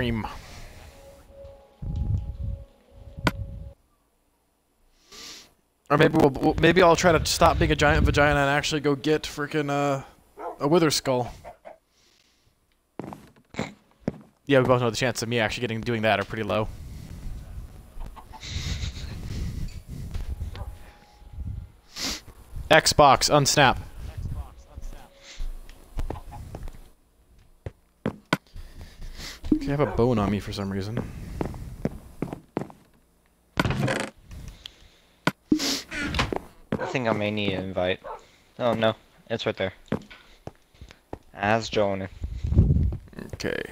Cream. Or maybe we'll, we'll maybe I'll try to stop being a giant vagina and actually go get freaking uh, a wither skull. Yeah, we both know the chance of me actually getting doing that are pretty low. Xbox unsnap. I have a bone on me for some reason. I think I may need an invite. Oh no, it's right there. As Jonah. Okay.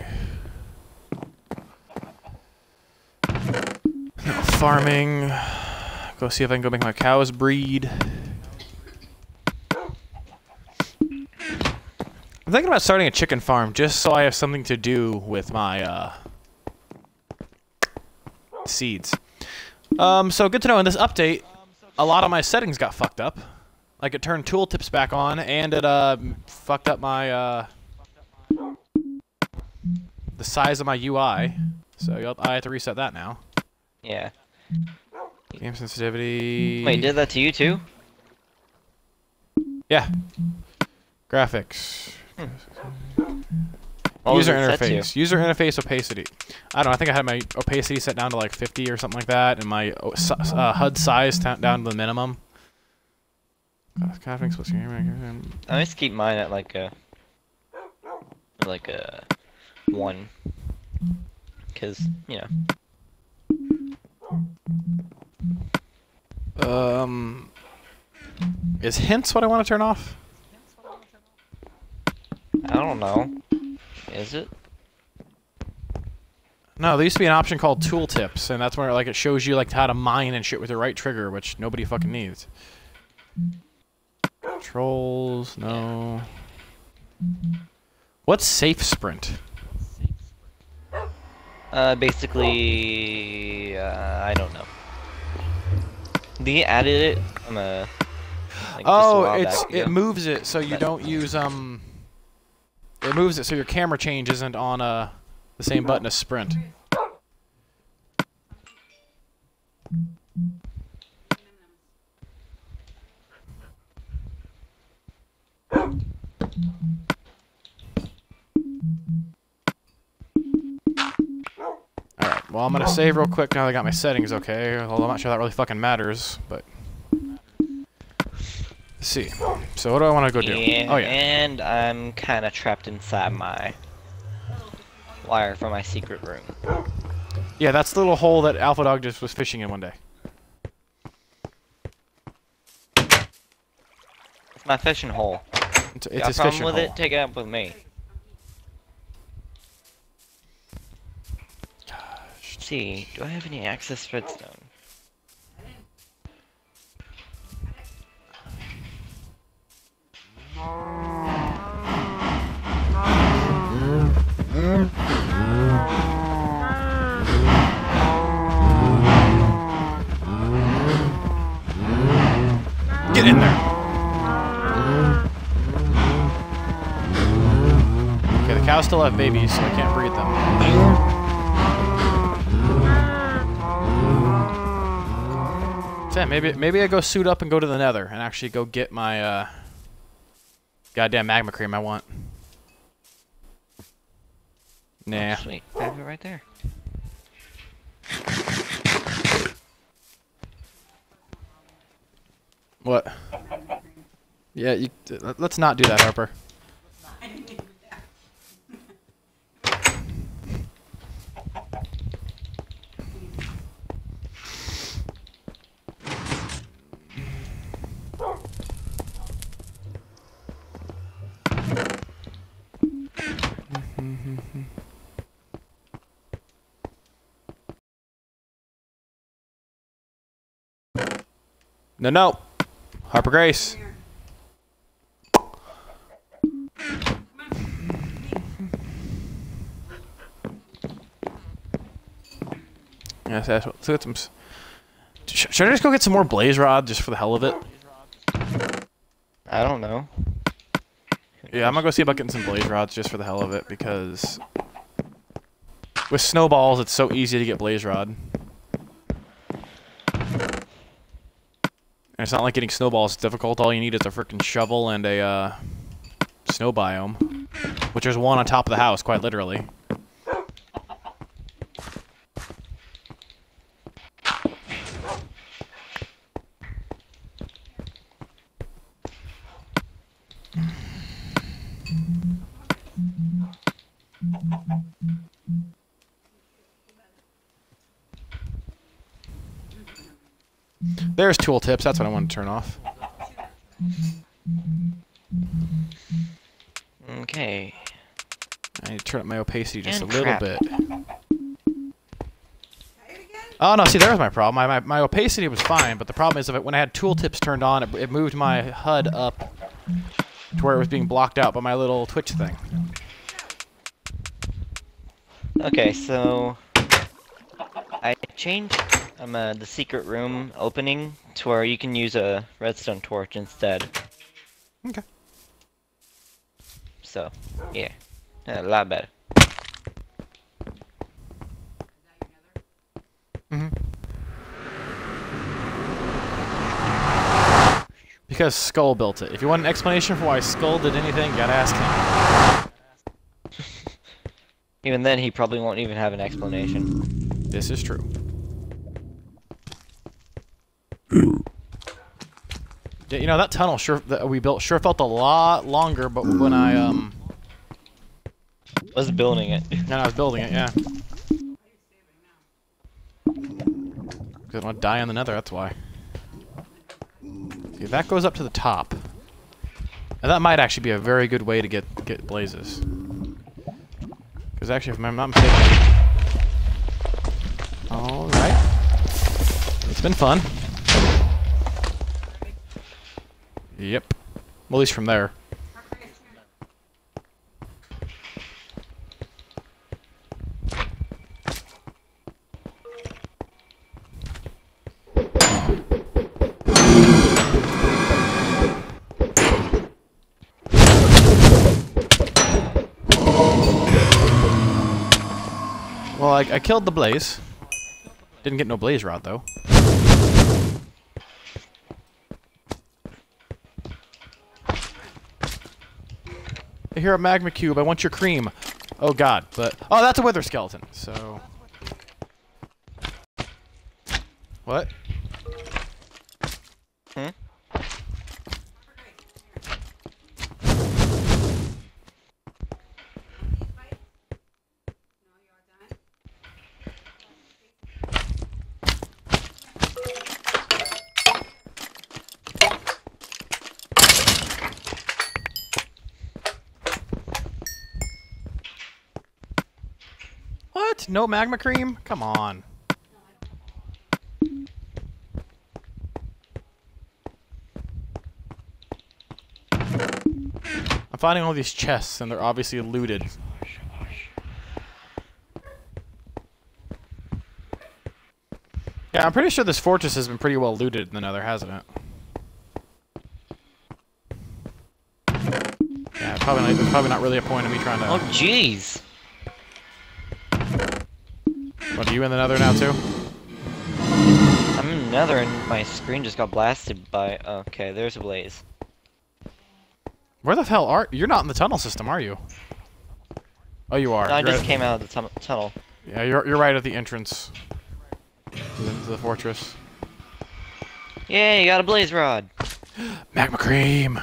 Farming. Go see if I can go make my cows breed. I'm thinking about starting a chicken farm just so I have something to do with my uh, seeds. Um, so good to know in this update, a lot of my settings got fucked up. Like it turned tooltips back on and it uh, fucked up my uh, the size of my UI. So I have to reset that now. Yeah. Game sensitivity. Wait, did that to you too? Yeah. Graphics. What User it set to? interface. User interface opacity. I don't know. I think I had my opacity set down to like 50 or something like that, and my uh, HUD size down to the minimum. Graphics, what's your I just keep mine at like a like a one, cause you know. Um, is hints what I want to turn off? I don't know. Is it? No, there used to be an option called tooltips, and that's where like it shows you like how to mine and shit with your right trigger, which nobody fucking needs. Controls, no. What's safe sprint? Uh, basically, uh, I don't know. They added it on a. Like, oh, it's it moves it so you don't use um. It moves it so your camera change isn't on uh the same button as sprint. Alright, well I'm gonna save real quick now that I got my settings okay, although I'm not sure that really fucking matters, but Let's see. So what do I want to go do? And, oh yeah. and I'm kind of trapped inside my wire from my secret room. Yeah, that's the little hole that Alpha Dog just was fishing in one day. It's my fishing hole. It's, it's Got a problem with hole. it? Take it up with me. Let's see, do I have any access to redstone? Get in there. Okay, the cows still have babies, so I can't breed them. Yeah, maybe maybe I go suit up and go to the Nether and actually go get my uh, goddamn magma cream I want. Oh, nah. Sweet, I have it right there. What? Yeah, you, let's not do that, Harper. Mm-hmm. No, no. Harper Grace. Yes. Let's get some. Should I just go get some more blaze rod just for the hell of it? I don't know. Yeah, I'm gonna go see about getting some blaze rods just for the hell of it because With snowballs, it's so easy to get blaze rod. And it's not like getting snowballs is difficult. All you need is a freaking shovel and a uh, snow biome, which there's one on top of the house, quite literally. There's tooltips. That's what I want to turn off. Okay. I need to turn up my opacity just And a little bit. Oh no! See, there was my problem. My, my, my opacity was fine, but the problem is that when I had tooltips turned on, it, it moved my HUD up to where it was being blocked out by my little Twitch thing. Okay, so I changed um, uh, the secret room opening to where you can use a redstone torch instead. Okay. So, yeah, a lot better. hmm Because Skull built it. If you want an explanation for why Skull did anything, gotta ask him. Even then, he probably won't even have an explanation. This is true. Yeah, you know that tunnel sure that we built sure felt a lot longer, but when I um Was building it. when I was building it, yeah. Because I want to die in the nether, that's why. See, that goes up to the top. And that might actually be a very good way to get get blazes. Because actually, if I'm not mistaken... Alright. It's been fun. Yep. Well, at least from there. Well, I, I killed the blaze. Didn't get no blaze rod though. Hear a magma cube. I want your cream. Oh god, but oh, that's a wither skeleton. So what? Hmm? No magma cream? Come on. I'm finding all these chests, and they're obviously looted. Yeah, I'm pretty sure this fortress has been pretty well looted in the nether, hasn't it? Yeah, probably not, probably not really a point in me trying to... Oh, jeez. What, are you in the nether now, too? I'm in Nether and my screen just got blasted by. Okay, there's a blaze. Where the hell are... You're not in the tunnel system, are you? Oh, you are. No, I You're just at- came out of the tunnel. Yeah, you're, you're right at the entrance to the, to the fortress. Yeah, you got a blaze rod. Magma cream!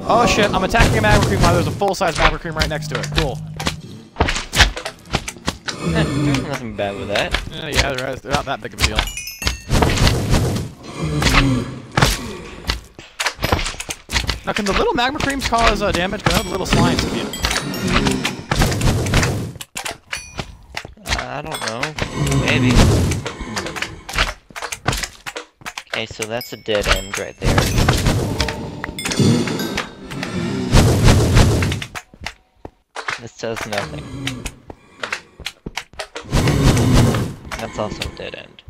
Oh shit, I'm attacking a magma cream while there's a full-size magma cream right next to it. Cool. There's nothing bad with that. Uh, yeah, they're, they're not that big of a deal. Now, can the little magma creams cause uh, damage? Because the little slimes can be... I don't know. Maybe. Okay, so that's a dead end right there. Does nothing. That's also a dead end.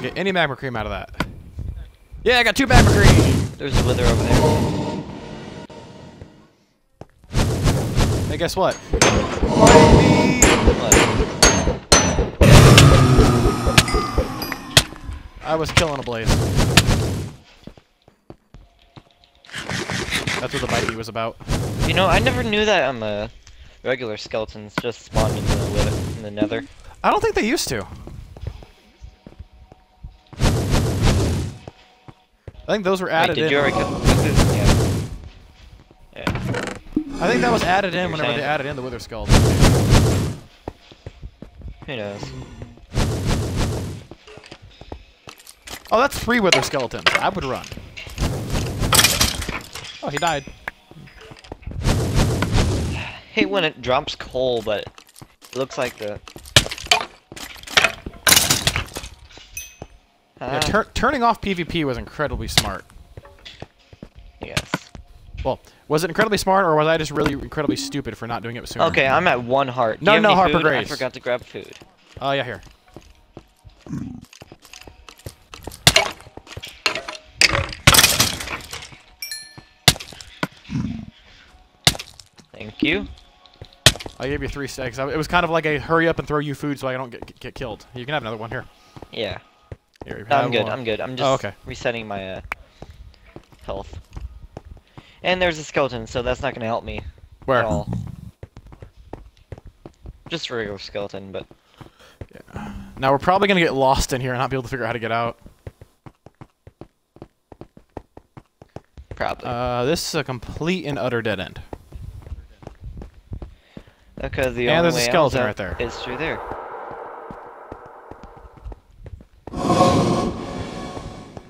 Get any magma cream out of that. Yeah, I got two magma cream! There's a wither over there. Hey, guess what? What? I was killing a blaze. That's what the bite was about. You know, I never knew that um, uh, regular skeletons just spawned in the in the nether. I don't think they used to. I think those were Wait, added did in. you already? Yeah. Yeah. I think that was added in You're whenever they added in the wither skull. Who knows? Oh, that's three wither skeletons. I would run. Oh, he died. hate when it drops coal, but it looks like the. Yeah, Ah, tur turning off PvP was incredibly smart. yes. Well, was it incredibly smart, or was I just really incredibly stupid for not doing it sooner? Okay, I'm at one heart. Do No, no, Harper food? I forgot to grab food. Oh, yeah, here. Thank you. I gave you three steaks. It was kind of like a hurry up and throw you food so I don't get, get killed. You can have another one here. Yeah. Here, No, I'm good. one. I'm good. I'm just Oh, okay. resetting my uh, health. And there's a skeleton, so that's not gonna help me Where? at all. Just a regular skeleton, but Yeah. Now we're probably gonna get lost in here and not be able to figure out how to get out. probably. Uh, this is a complete and utter dead end. Because the and only there's a skeleton out right there. is through there.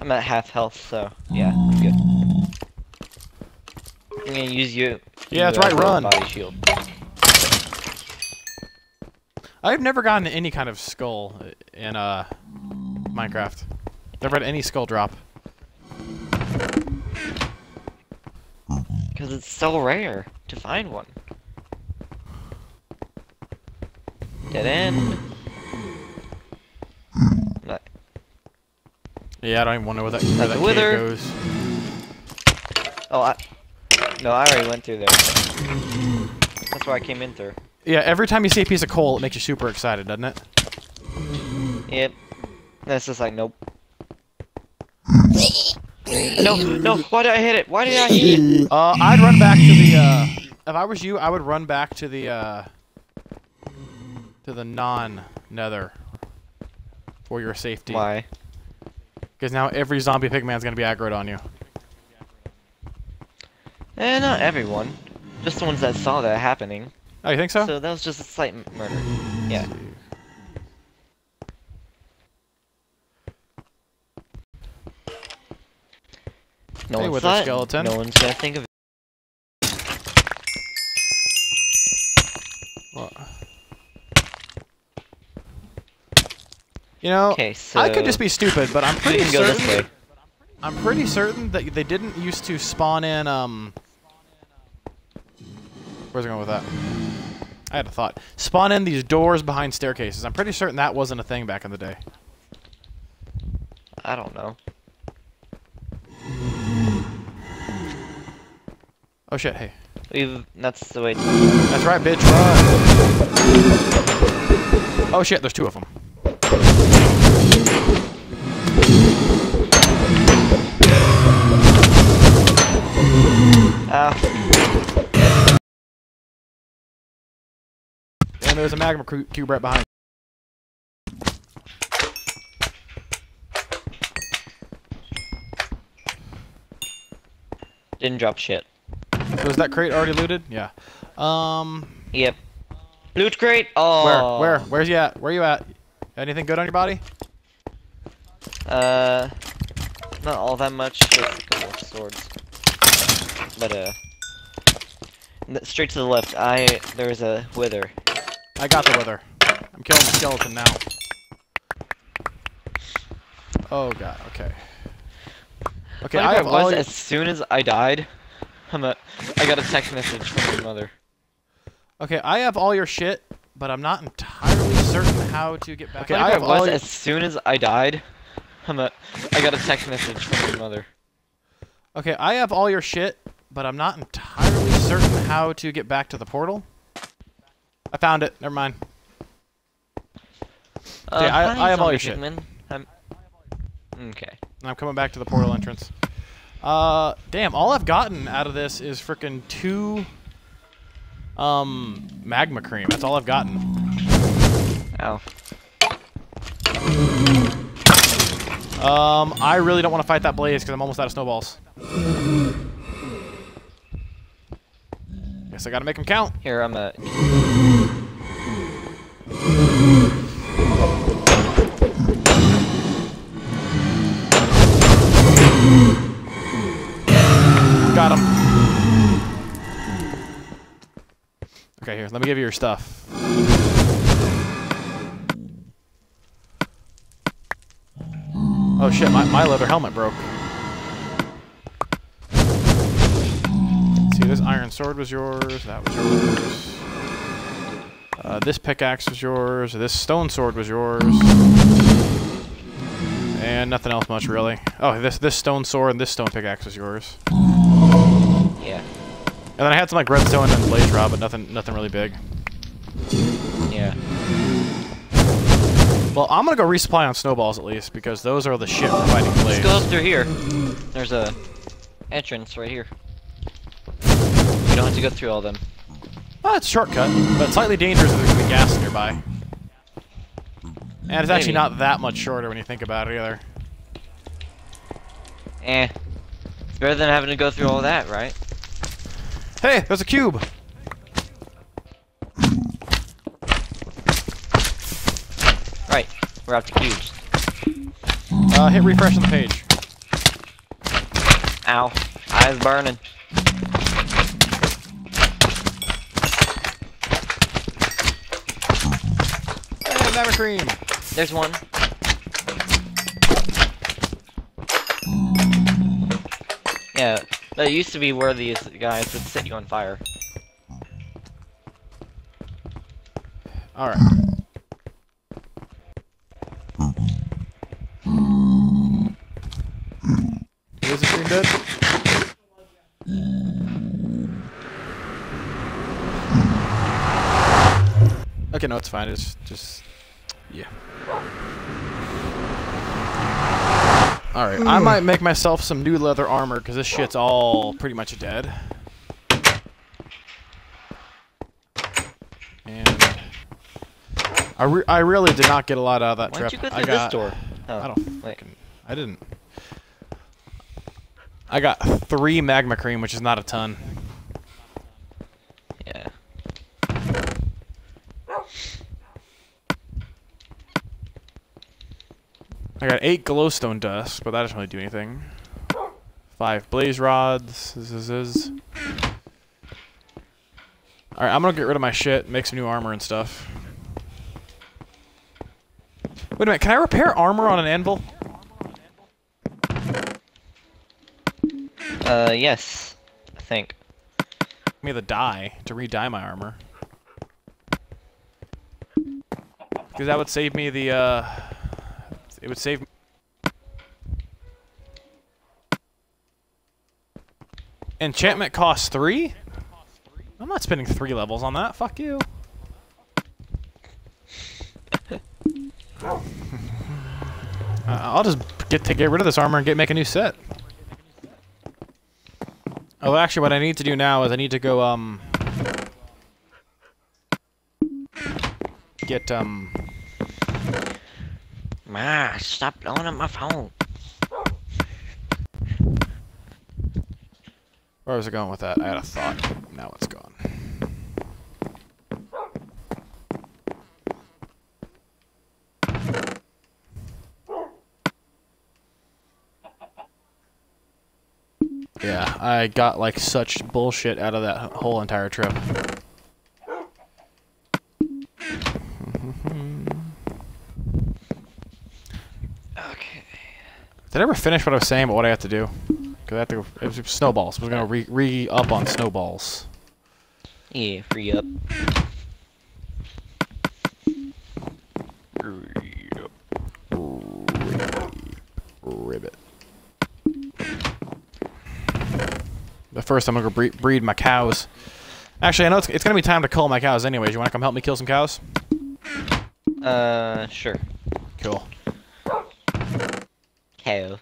I'm at half health, so yeah, I'm good. I'm gonna use you. Yeah, that's right, run. Body shield. I've never gotten any kind of skull in uh, Minecraft. Never had any skull drop. Because it's so rare to find one. Dead end. Not- Yeah, I don't even want to know where that, where that wither. cave goes. Oh, I. No, I already went through there. That's where I came in through. Yeah, every time you see a piece of coal, it makes you super excited, doesn't it? Yep. That's just like, nope. No, no, why did I hit it? Why did I hit it? Uh, I'd run back to the, uh, if I was you, I would run back to the, uh, to the non-nether for your safety. Why? Because now every zombie pigman's gonna be aggroed on you. Eh, not everyone. Just the ones that saw that happening. Oh, you think so? So that was just a slight murder. Yeah. No Hey, one saw it. skeleton. No one's gonna think of it. You know, Okay, so I could just be stupid, but I'm pretty go certain. this way. I'm pretty certain that they didn't used to spawn in. Um, where's it going with that? I had a thought. Spawn in these doors behind staircases. I'm pretty certain that wasn't a thing back in the day. I don't know. Oh shit! Hey, We've. That's the way. that's right, bitch. Run! Oh shit! There's two of them. And there's a magma cube right behind. didn't drop shit. Was that crate already looted? Yeah. Um. Yep. Loot crate. Oh. Where? Where? Where's you at? Where you at? Anything good on your body? Uh, not all that much. Just a couple of swords. But uh, straight to the left. I there's a wither. I got the wither. I'm killing the skeleton now. Oh god. Okay. Okay. Funny I have was as soon as I died, I'm a, I got a text message from my mother. Okay. I have all your shit, but I'm not entirely certain how to get back. Okay. Funny I have was as soon as I died, I'm a, I got a text message from my mother. Okay, I have all your shit, but I'm not entirely certain how to get back to the portal. I found it. Never mind. Uh, Okay, I- I have all your shit. I'm... Okay. I'm coming back to the portal entrance. Uh, damn, all I've gotten out of this is frickin' two, um, magma cream. That's all I've gotten. Ow. Um, I really don't want to fight that blaze because I'm almost out of snowballs. Guess I gotta make them count. Here, I'm a... Got him. Okay, here, let me give you your stuff. Oh shit, my, my leather helmet broke. Iron sword was yours, that was yours. Uh, this pickaxe was yours, this stone sword was yours. And nothing else much, really. Oh, this this stone sword and this stone pickaxe was yours. Yeah. And then I had some like redstone and blaze rod, but nothing nothing really big. Yeah. Well, I'm gonna go resupply on snowballs at least because those are the shit for fighting blaze. Let's go up through here. There's a entrance right here. You don't have to go through all them. Oh, it's a shortcut, but slightly dangerous if there's gonna be gas nearby. And it's actually Maybe. not that much shorter when you think about it either. Eh. It's better than having to go through all that, right? Hey, there's a cube. Right. We're out to cubes. Uh, hit refresh on the page. Ow. Eyes burning. Hey, Never cream. There's one. Yeah, that used to be where these guys would set you on fire. All right. Is the stream dead? Okay, no, it's fine. It's just, yeah. All right, I might make myself some new leather armor because this shit's all pretty much dead. And I, re I really did not get a lot out of that Why trip. don't you go I got, this door? Oh, I don't wait. fucking, I didn't. I got three magma cream, which is not a ton. Yeah. I got eight glowstone dust, but that doesn't really do anything. Five blaze rods. This is. is. All right, I'm gonna get rid of my shit, make some new armor and stuff. Wait a minute, can I repair armor on an anvil? Uh, yes. I think. Give me the dye to re-dye my armor. Because that would save me the, uh... It would save... Enchantment costs three? I'm not spending three levels on that. Fuck you. Uh, I'll just get to get rid of this armor and get make a new set. Oh, actually, what I need to do now is I need to go um get um Ma, stop blowing up my phone. where was I going with that? I had a thought. Now it's gone. Yeah, I got like such bullshit out of that whole entire trip. Did I ever finish what I was saying about what I have to do? Cause I have to go. It was snowballs. I was gonna re re up on snowballs. Yeah, free up. Ribbit. But first, I'm gonna go breed, breed my cows. Actually, I know it's, it's gonna be time to cull my cows anyways. You wanna come help me kill some cows? Uh, sure. Cool. Cow.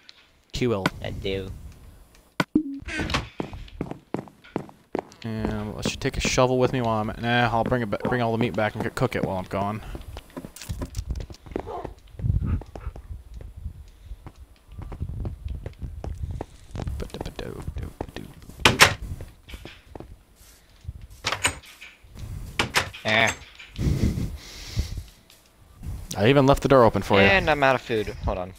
QL. I do. And let's take a shovel with me while I'm. Nah, I'll bring it. Bring all the meat back and cook it while I'm gone. Eh. I even left the door open for you. And I'm out of food. Hold on.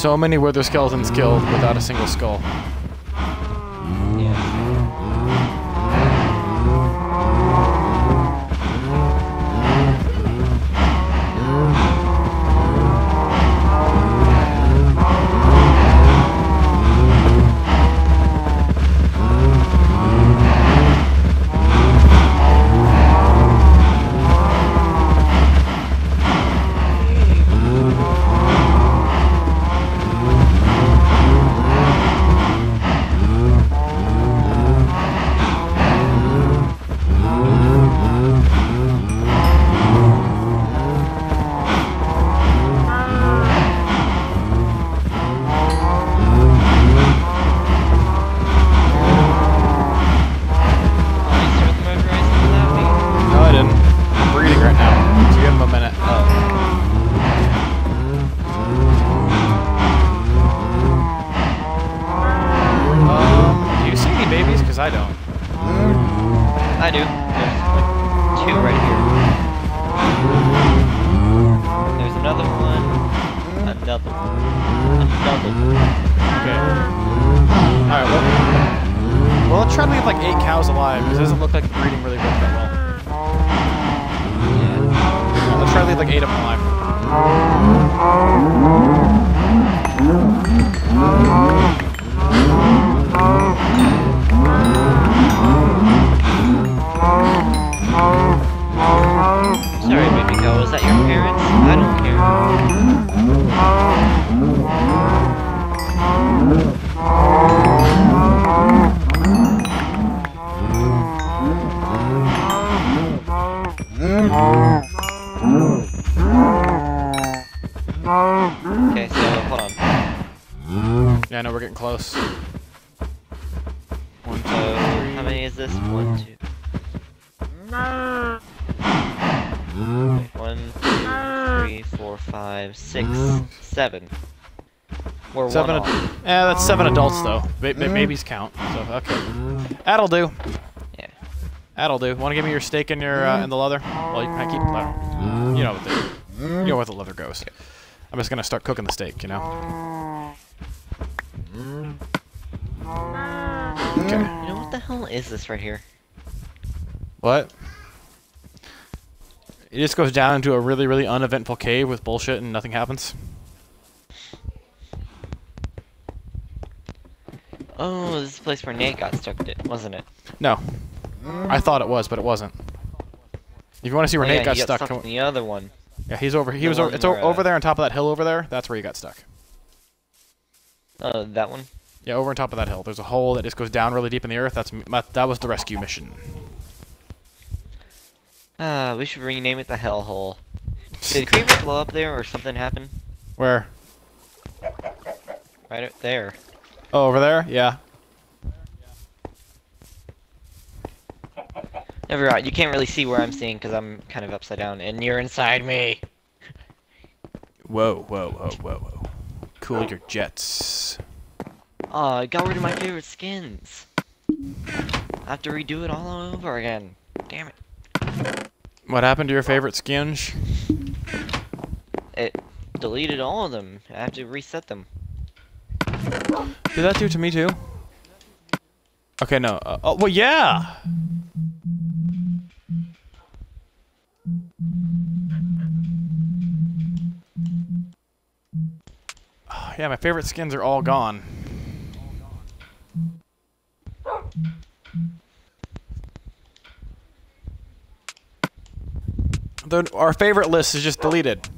So many wither skeletons killed without a single skull. Like eight of them alive. Seven. Ad- yeah, that's seven adults though. Ba- ba- mm-hmm. babies count. So okay. That'll do. Yeah. That'll do. Want to give me your steak and your uh, and the leather? Well, you can keep the leather. Mm-hmm. You know what the you know where the leather goes. I'm just gonna start cooking the steak. You know. Mm-hmm. Okay. You know what the hell is this right here? What? It just goes down into a really, really uneventful cave with bullshit and nothing happens. Oh, this is the place where Nate got stuck, it wasn't it? No. I thought it was, but it wasn't. If you want to see where oh, Nate yeah, got he stuck, stuck the other one. yeah, he's over. He the was. Over, it's where, over uh, there on top of that hill over there. That's where he got stuck. Oh, that one? Yeah, over on top of that hill. There's a hole that just goes down really deep in the earth. That's that was the rescue mission. Ah, we should rename it the Hellhole. Did Creeper blow up there or something happen? Where? Right up there. Oh, over there? Yeah. Never mind, you can't really see where I'm seeing because I'm kind of upside down and you're inside me. Whoa, whoa, whoa, whoa, whoa. Cool your jets. Oh, I got rid of my favorite skins. I have to redo it all over again. Damn it. What happened to your favorite skins? It deleted all of them. I have to reset them. Did that do to me too? Okay, no. Uh, oh, well, yeah. Oh, yeah, my favorite skins are all gone. Our favorite list is just deleted.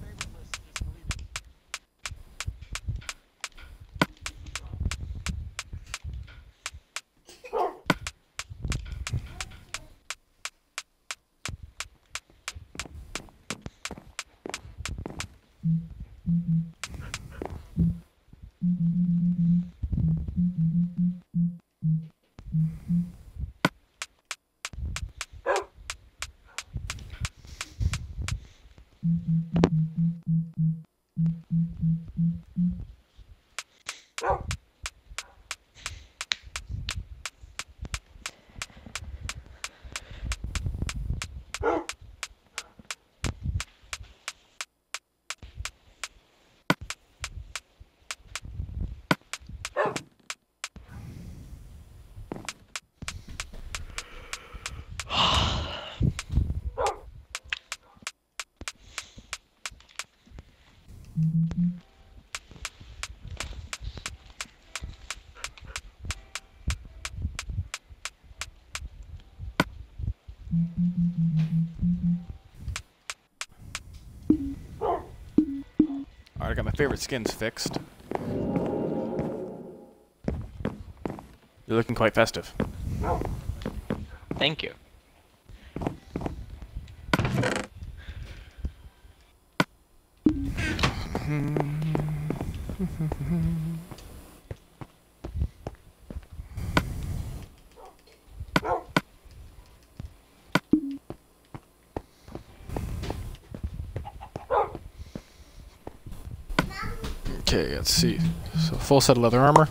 Favorite skins fixed. You're looking quite festive. Thank you. Okay, let's see. So full set of leather armor.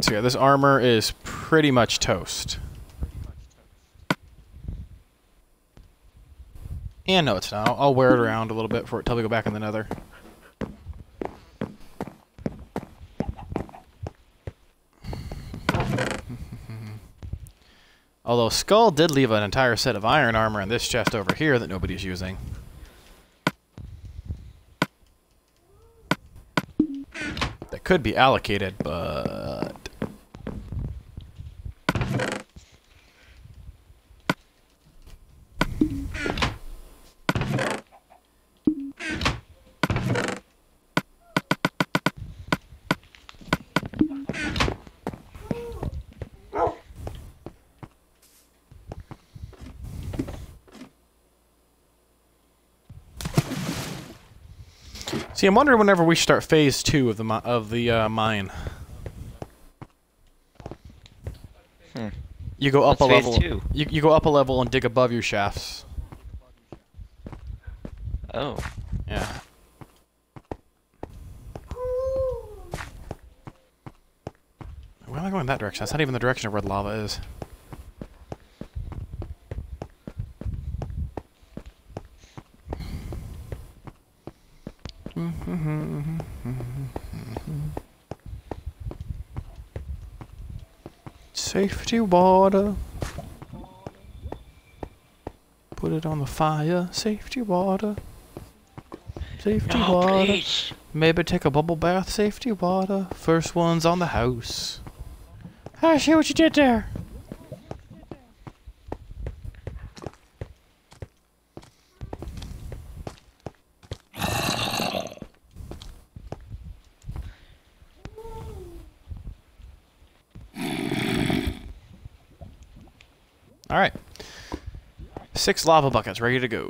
So yeah, this armor is pretty much toast. And no, it's not. I'll, wear it around a little bit for it till we go back in the nether. Although Skull did leave an entire set of iron armor in this chest over here that nobody's using. That could be allocated, but... See, I'm wondering whenever we start phase two of the mi- of the uh, mine. Hmm. You go up What's a level. two? You you go up a level and dig above your shafts. Oh. Yeah. Why am I going that direction? That's not even the direction of where the lava is. Safety water. Put it on the fire. Safety water. Safety No, water. please. Maybe take a bubble bath. Safety water. First one's on the house. I see what you did there. All right. Six lava buckets ready to go.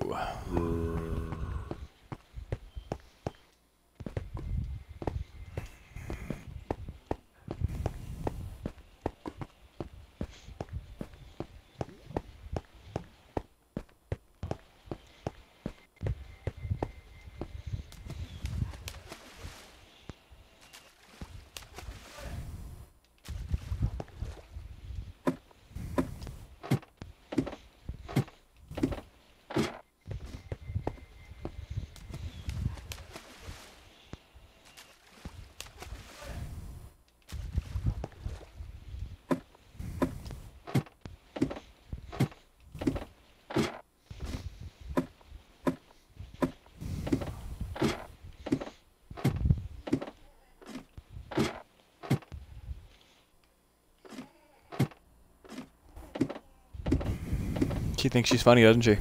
She thinks she's funny, doesn't she?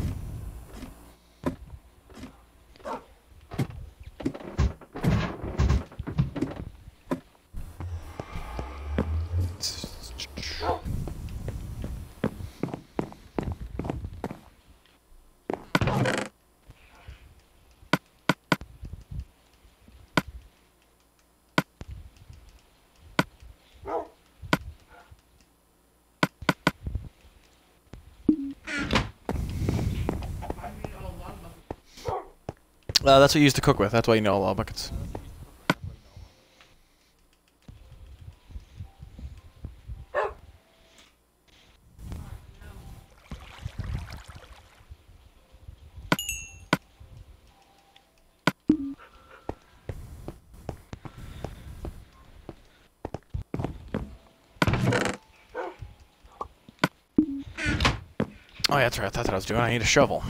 Uh, that's what you used to cook with. That's why you know lava buckets. Oh yeah, that's right. That's what I was doing. I need a shovel.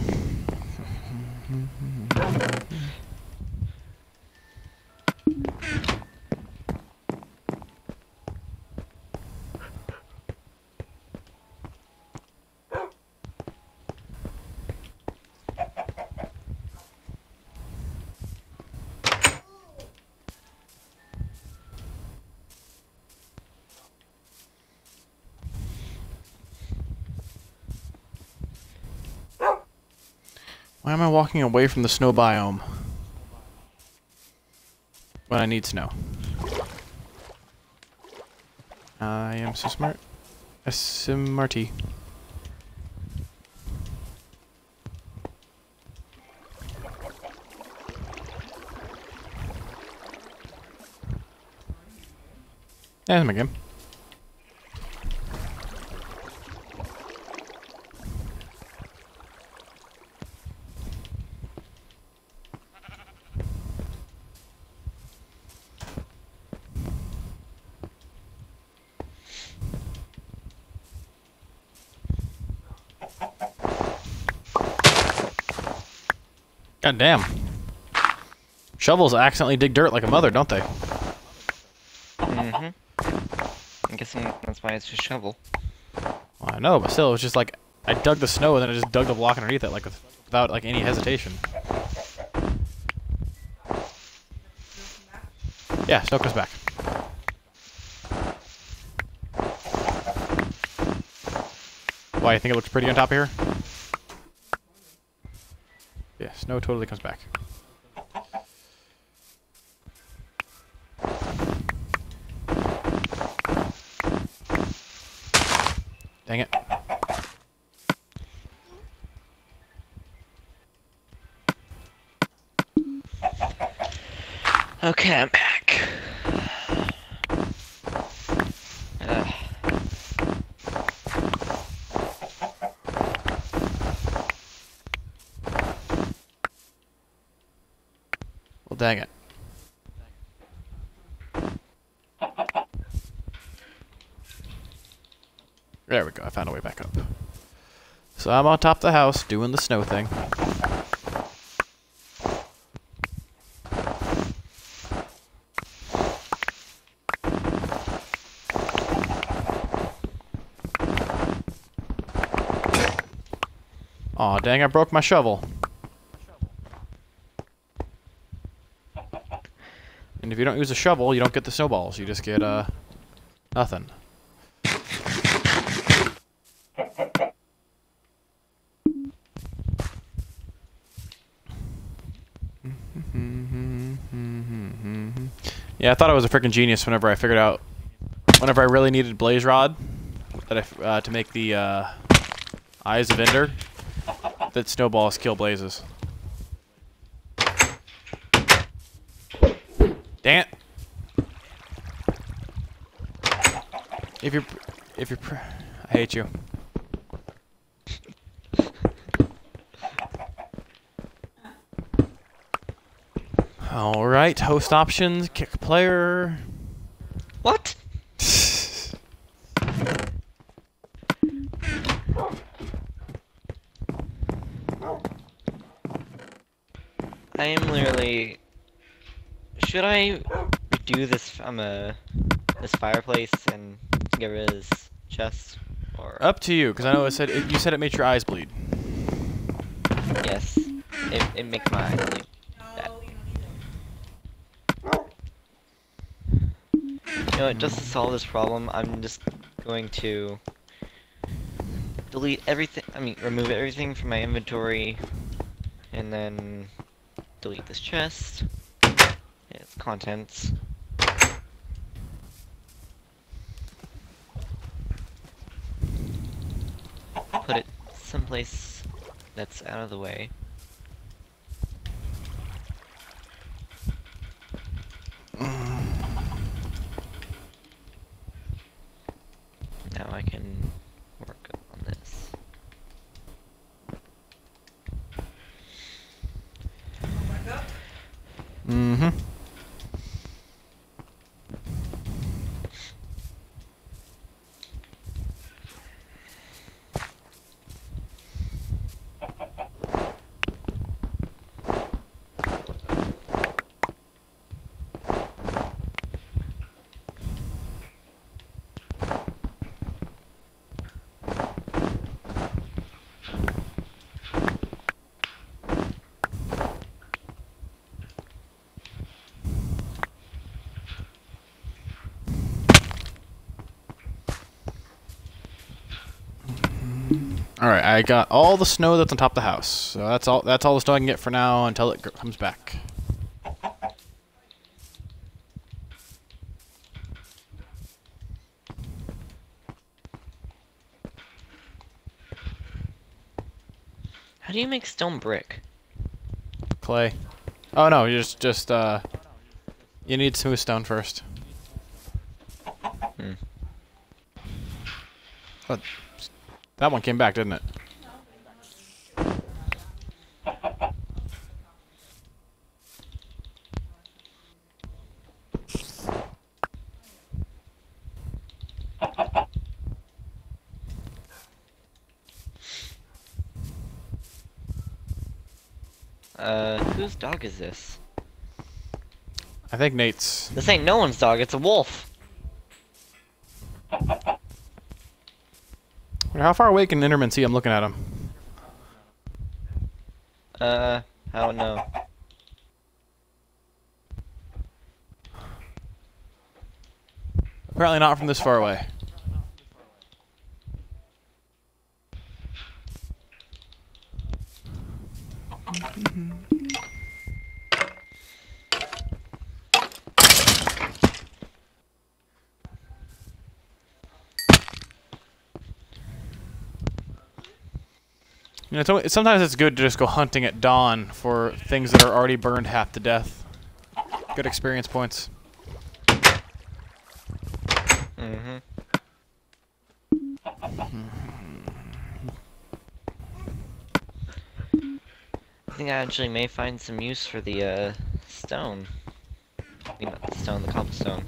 Why am I walking away from the snow biome? When I need snow. I am so smart. S-M-R-T. That's my game. God damn. Shovels accidentally dig dirt like a mother, don't they? Mm-hmm. I'm guessing that's why it's a shovel. Well, I know, but still, it was just like I dug the snow and then I just dug the block underneath it, like without like any hesitation. Yeah, snow comes back. Why, you think it looks pretty on top of here? Snow totally comes back. Dang it. Okay, I'm back. Ugh. Well, dang it. There we go. I found a way back up. So I'm on top of the house doing the snow thing. Aw, dang, I broke my shovel. And if you don't use a shovel, you don't get the snowballs. You just get, uh, nothing. Yeah, I thought I was a freaking genius whenever I figured out, whenever I really needed blaze rod, that I uh, to make the uh, eyes of Ender, that snowballs kill blazes. Dang it! If you're, if you're, I hate you. All right, host options, kick player. What? I am literally. Should I do this um uh, this fireplace and get rid of this chest, or Up to you, because I know it said it, you said it made your eyes bleed. yes, it it makes my eyes bleed. You know what? Just to solve this problem, I'm just going to delete everything. I mean, remove everything from my inventory, and then delete this chest. Its contents. Put it someplace that's out of the way. All right, I got all the snow that's on top of the house. So that's all. That's all the snow I can get for now until it comes back. How do you make stone brick? Clay. Oh no, you just just uh, you need smooth stone first. Hmm. But that one came back, didn't it? Uh, whose dog is this? I think Nate's. This ain't no one's dog, it's a wolf. How far away can Enderman see? I'm looking at him. Uh, I don't know. Apparently not from this far away. You know, it's sometimes it's good to just go hunting at dawn for things that are already burned half to death. Good experience points. Mm-hmm. I think I actually may find some use for the, uh, stone. I mean, not the stone, the cobblestone.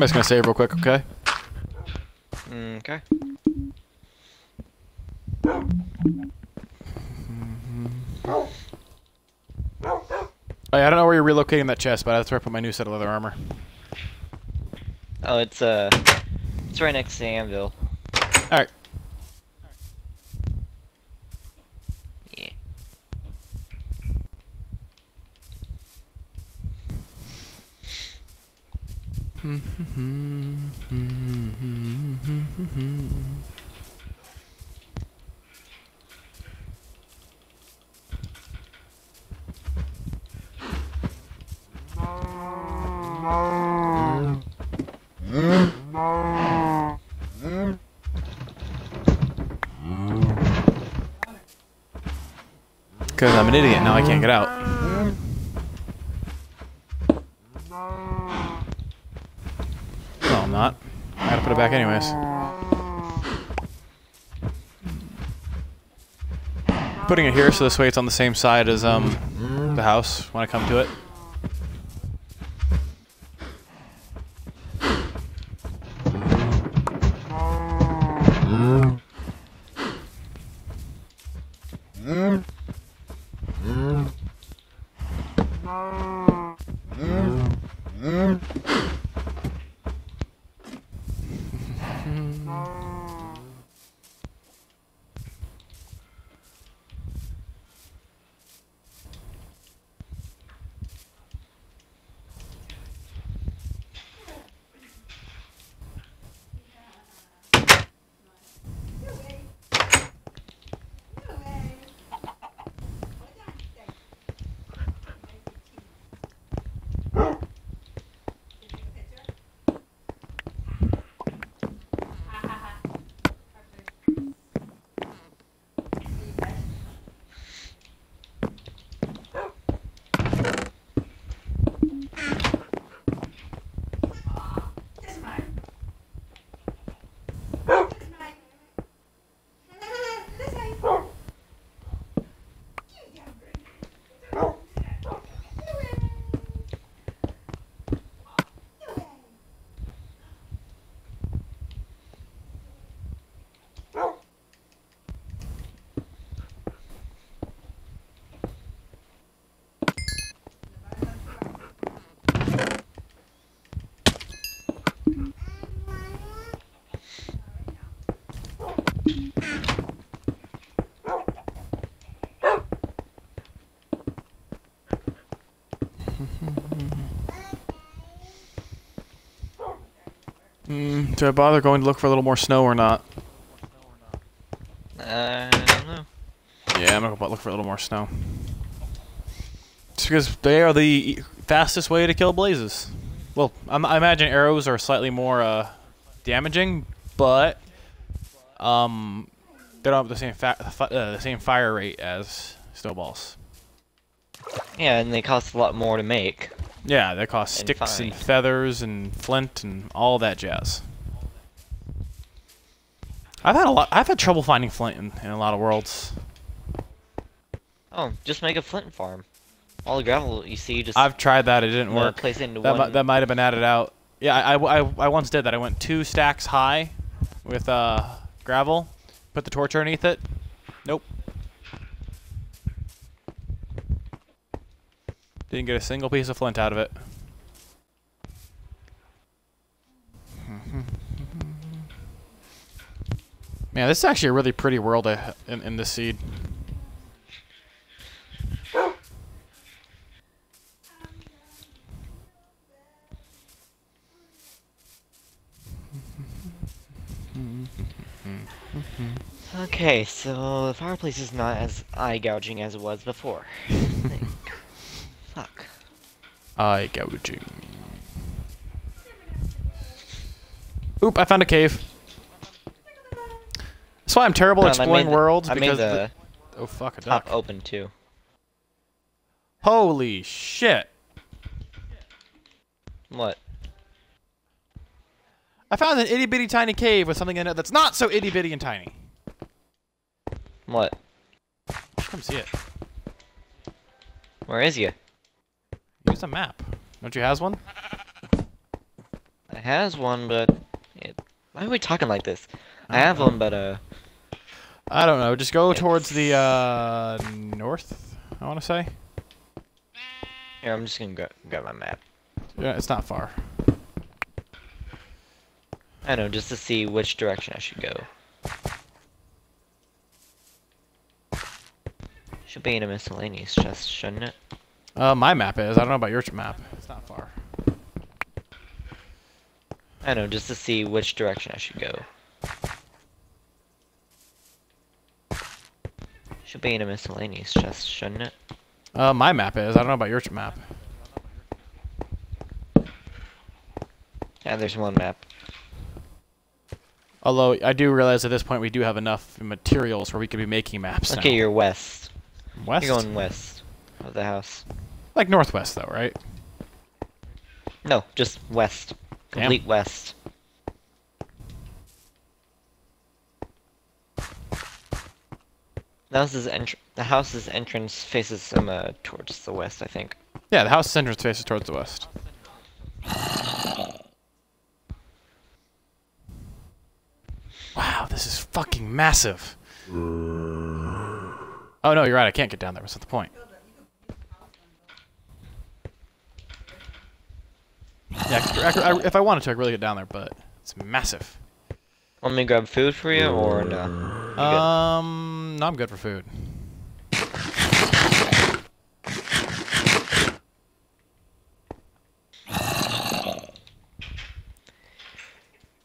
I'm just gonna save real quick, okay? Okay. Oh, yeah, I don't know where you're relocating that chest, but that's where I put my new set of leather armor. Oh, it's, uh, it's right next to the anvil. Alright. Yeah. Because I'm an idiot, now I can't get out. No, I'm not. I gotta put it back anyways. Putting it here so this way it's on the same side as um the house when I come to it. Do I bother going to look for a little more snow or not? Uh, I don't know. Yeah, I'm gonna go look for a little more snow. Just because they are the fastest way to kill blazes. Well, I'm, I imagine arrows are slightly more uh, damaging, but um, they don't have the same uh, the same fire rate as snowballs. Yeah, and they cost a lot more to make. Yeah, they cost sticks and feathers and flint and all that jazz. I've had a lot. I've had trouble finding flint in, in a lot of worlds. Oh, just make a flint farm. All the gravel you see, just I've tried that. It didn't uh, work. place it into That, one. that might have been added out. Yeah, I, I, I, I once did that. I went two stacks high with uh, gravel, put the torch underneath it. Nope. Didn't get a single piece of flint out of it. Man, this is actually a really pretty world uh, in, in this seed. Okay, so the fireplace is not as eye gouging as it was before. I think. Fuck. Eye gouging. Oop, I found a cave. That's why I'm terrible at exploring the- worlds I made because the oh fuck a top duck. open too. Holy shit. What? I found an itty bitty tiny cave with something in it that's not so itty bitty and tiny. What? Come see it. Where is you? Use a map. Don't you has one? It has one, but it, why are we talking like this? I have one, but uh, I don't know. Just go towards the uh, north. I want to say. Yeah, I'm just gonna grab, grab my map. Yeah, it's not far. I know, just to see which direction I should go. Should be in a miscellaneous chest, shouldn't it? Uh, my map is. I don't know about your map. It's not far. I know, just to see which direction I should go. Should be in a miscellaneous chest, shouldn't it? Uh, my map is. I don't know about your map. Yeah, there's one map. Although I do realize at this point we do have enough materials where we could be making maps. Okay, now. you're west. west. You're going west of the house. like northwest though, right? No, just west. Damn. Complete west. The house's entr- the house's entrance faces um, uh, towards the west, I think. Yeah, the house's entrance faces towards the west. Wow, this is fucking massive. Oh no, you're right. I can't get down there. What's the point? Yeah, I I if I wanted to, I could really get down there, but it's massive. Want me to grab food for you, or no? You good? Um, no, I'm good for food.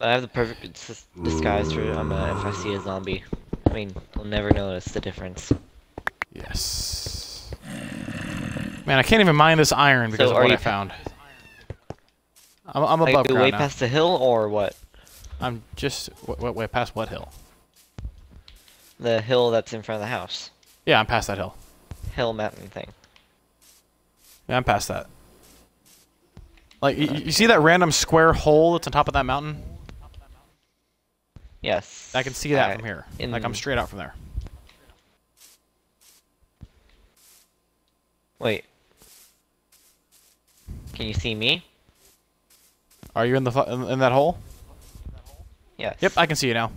I have the perfect dis- disguise for um, uh, if I see a zombie. I mean, they'll never notice the difference. Yes. Man, I can't even mine this iron because So of what I found. I'm, I'm above ground way now. past the hill, or what? I'm just w- w- way past what hill? The hill that's in front of the house. Yeah, I'm past that hill. Hill mountain thing. Yeah, I'm past that. Like, y- y- you see that random square hole that's on top of that mountain? Yes. I can see that from here. in- Like, I'm straight out from there. Wait. Can you see me? Are you in the in that hole? Yes. Yep, I can see you now.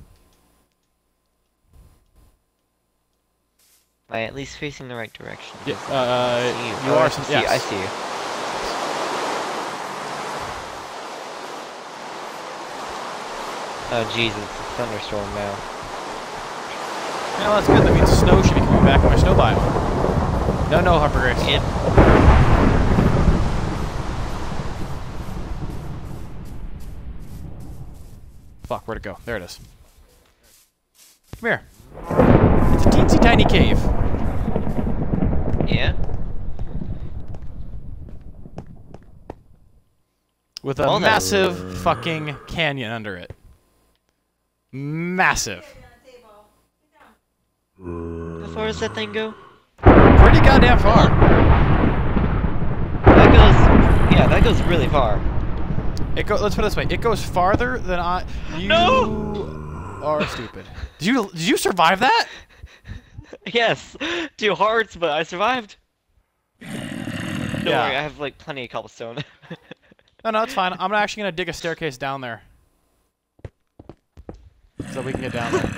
I at least facing the right direction? Yeah, uh, you Oh, I are. Some, see, yes. I see you. Oh Jesus, it's a thunderstorm now. Oh, that's good. That means snow should be coming back in my snow biome. No, no, Harper Grace. Yep. Fuck, where'd it go? There it is. Come here. It's a teensy tiny cave. Yeah. With a massive fucking canyon under it. Massive. How far does that thing go? Pretty goddamn far. That goes. Yeah, that goes really far. It go. Let's put it this way. It goes farther than I. You No! are stupid. Did you did you survive that? Yes, two hearts, but I survived. Don't Yeah. worry, I have like plenty of cobblestone. No, no, it's fine. I'm actually gonna dig a staircase down there, so we can get down there.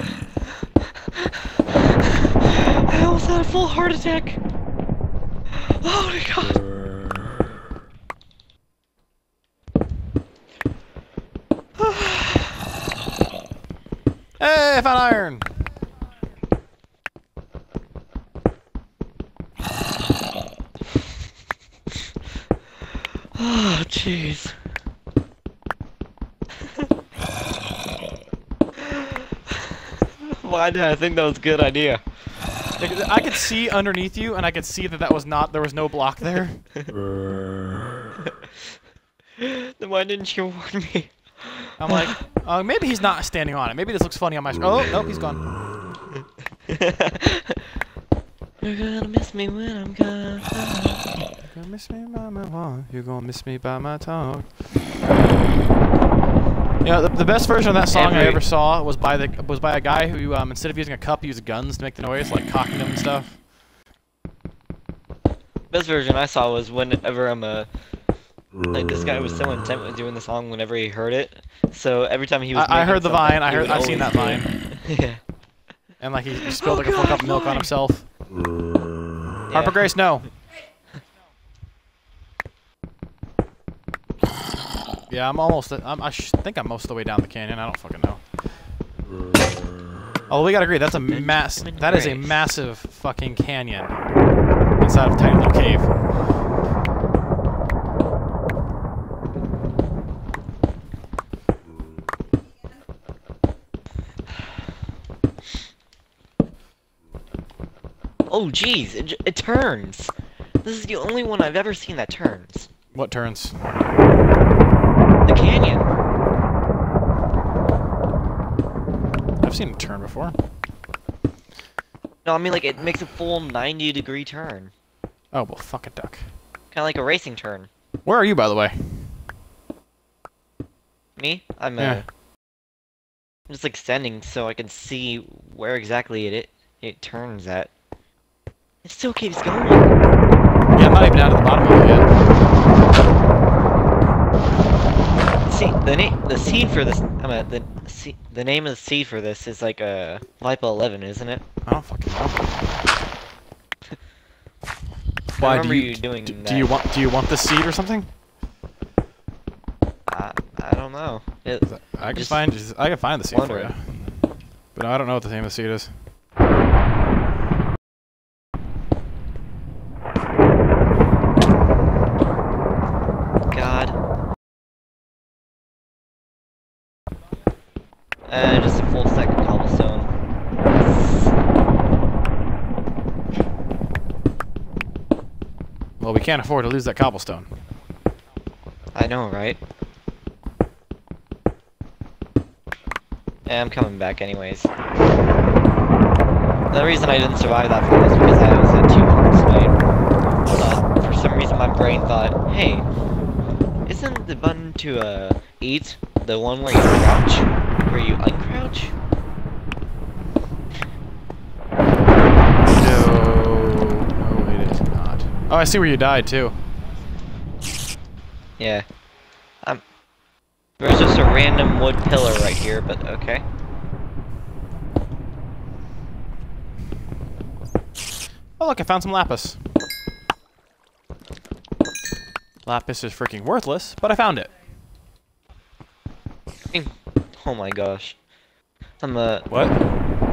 I almost had a full heart attack. Oh my god. Hey, I found iron. Oh jeez. Why did I think that was a good idea? I could see underneath you, and I could see that that was not. There was no block there. Then why didn't you warn me? I'm like, uh, maybe he's not standing on it. Maybe this looks funny on my. screen. Oh, nope, he's gone. You're gonna miss me when I'm gone. You're gonna miss me by my walk. You're gonna miss me by my talk. You know, the, the best version of that song I ever saw was by the was by a guy who um, instead of using a cup, used guns to make the noise, like cocking them and stuff. Best version I saw was whenever I'm a like this guy was so intent with doing the song whenever he heard it. So every time he was I- I heard the Vine, I heard. I've seen that vine. yeah. And like he, he spilled Oh like a oh, full cup of milk on himself. Yeah. Harper Grace, no. Yeah, I'm almost. I'm, I sh think I'm most of the way down the canyon. I don't fucking know. Oh, we gotta agree. That's a mass. That is a massive fucking canyon inside of a tiny little cave. Oh jeez, it, it turns. This is the only one I've ever seen that turns. What turns? The canyon. I've seen it turn before. No, I mean like it makes a full 90 degree turn. Oh well, fuck a duck. Kind of like a racing turn. Where are you, by the way? Me? I'm uh, I'm just extending so I can see where exactly it it, it turns at. It still keeps going. Yeah, I'm not even out of the bottom of it yet. See, the name, the seed for this, I'm uh, the se- the name of the seed for this is like a uh, Vipa 11, isn't it? I don't fucking know. Why do you, you doing d- that. do you want do you want the seed or something? I, I don't know. It, I can find I can find the seed for you. But no, I don't know what the name of the seed is. God. Uh, just a full stack of cobblestone. Well, we can't afford to lose that cobblestone. I know, right? Yeah, I'm coming back anyways. The reason I didn't survive that far is because I was at two hearts fight. But for some reason my brain thought, hey, isn't the button to uh, eat the one where you crouch? Where you uncrouch? No, no, it is not. Oh, I see where you died too. Yeah. Um, there's just a random wood pillar right here, but okay. Oh, look, I found some lapis. Lapis is freaking worthless, but I found it. Oh my gosh. I'm a... What?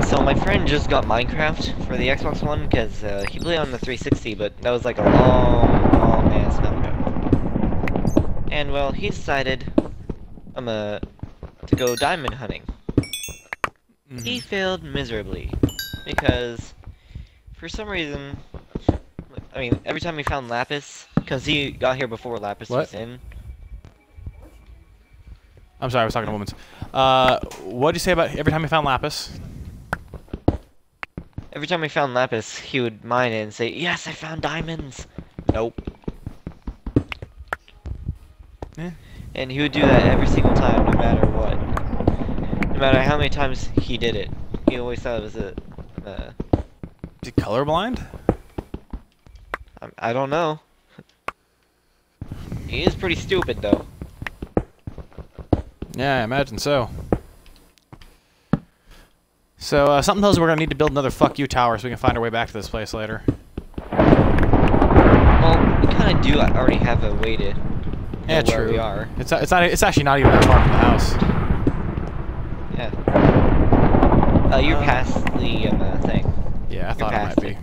So my friend just got Minecraft for the Xbox One because uh, he played on the 360, but that was like a long, long ass time ago. And well, he decided I'm a, to go diamond hunting. Mhm. He failed miserably because for some reason, I mean, every time he found lapis, because he got here before lapis What? was in. I'm sorry, I was talking to women's. Uh, what did you say about every time he found lapis? Every time he found lapis, he would mine it and say, "Yes, I found diamonds." Nope. Eh. And he would do that every single time, no matter what. No matter how many times he did it, he always thought it was a. Uh, Is he colorblind? I, I don't know. He is pretty stupid though. Yeah, I imagine so. So, uh, something tells me we're gonna need to build another fuck you tower so we can find our way back to this place later. Well, we kind of do I already have a way to. Yeah, true. We are. It's it's not it's actually not even that far from the house. Yeah. Uh, you're Uh, past the um, uh, thing. Yeah, I thought it might it. be.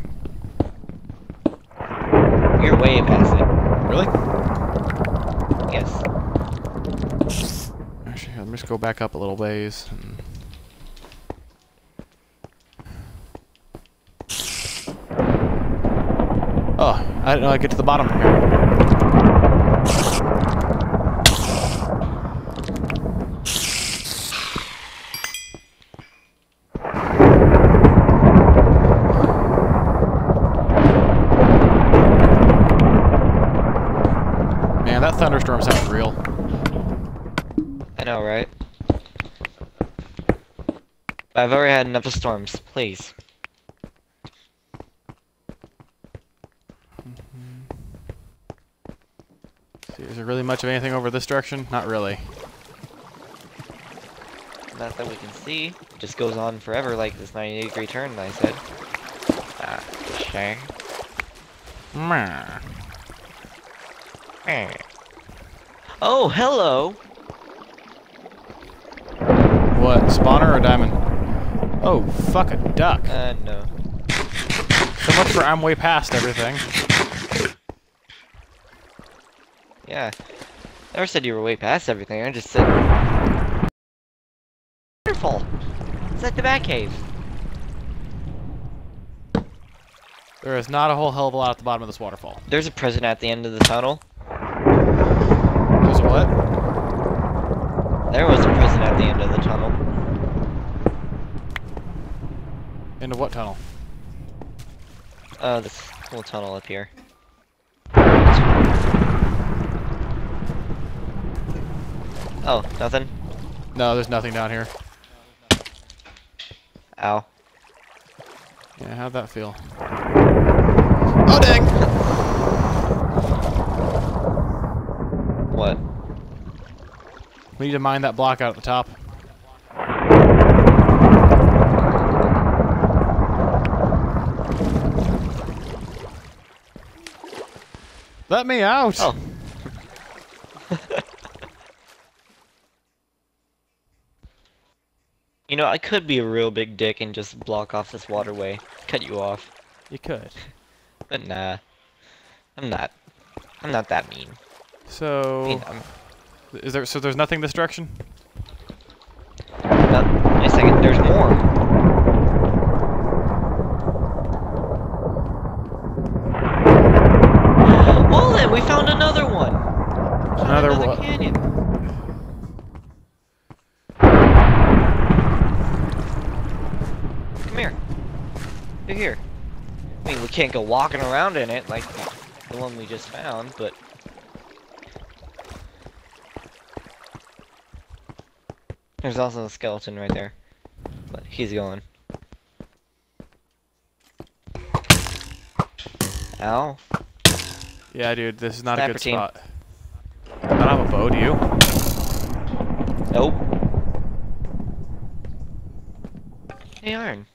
You're way past it. Really? Yes. Just go back up a little ways. Oh, I didn't know I'd get to the bottom here. Man, that thunderstorm sounds real. I know, right? I've already had enough of storms. Please. See, is there really much of anything over this direction? Not really. Not that we can see. It just goes on forever like this 90 degree turn that I said. Ah. Eh. Oh, hello! What, spawner or diamond? Oh, fuck a duck. Uh, no. So much for I'm way past everything. Yeah. Never said you were way past everything, I just said... Waterfall! It's like the Batcave. There is not a whole hell of a lot at the bottom of this waterfall. There's a prison at the end of the tunnel. There's a what? There was a prison at the end of the tunnel. Into what tunnel? Uh, this little tunnel up here. Oh, nothing? No, there's nothing down here. Ow. Yeah, how'd that feel? Oh dang! What? We need to mine that block out at the top. Let me out! Oh. You know, I could be a real big dick and just block off this waterway, cut you off. You could. But nah. I'm not. I'm not that mean. I So, mean, I'm, is there? So there's nothing this direction? not, wait a second, there's more. Well then, we found another one. Found Another another what? canyon. Come here. You're here. I mean, we can't go walking around in it like the one we just found, but... There's also a skeleton right there. But he's going. Ow. Yeah, dude, this is not Sniper a good team. spot. I don't have a bow, do you? Nope. Hey, Iron.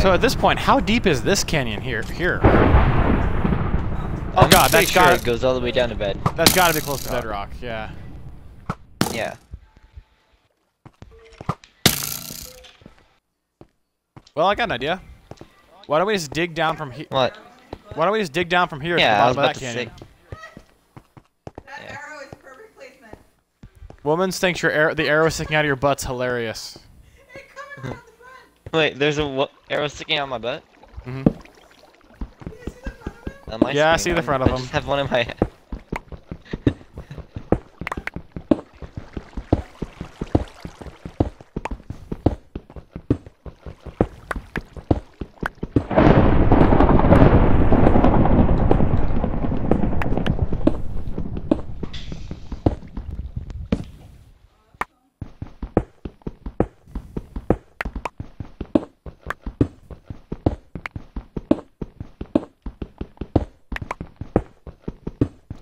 So at this point, how deep is this canyon here? Here. Oh I'm god, that's sure got. Goes all the way down to bed. That's got to be close to bedrock. Yeah. Yeah. Well, I got an idea. Why don't we just dig down from here? What? Why don't we just dig down from here yeah, to the bottom of that canyon? That arrow is perfect placement. Woman thinks your arrow, the arrow sticking out of your butt's hilarious. Wait, there's a arrow sticking out my butt. hmm You see the front of it? On my Yeah, I see the front of I them. just have one in my head.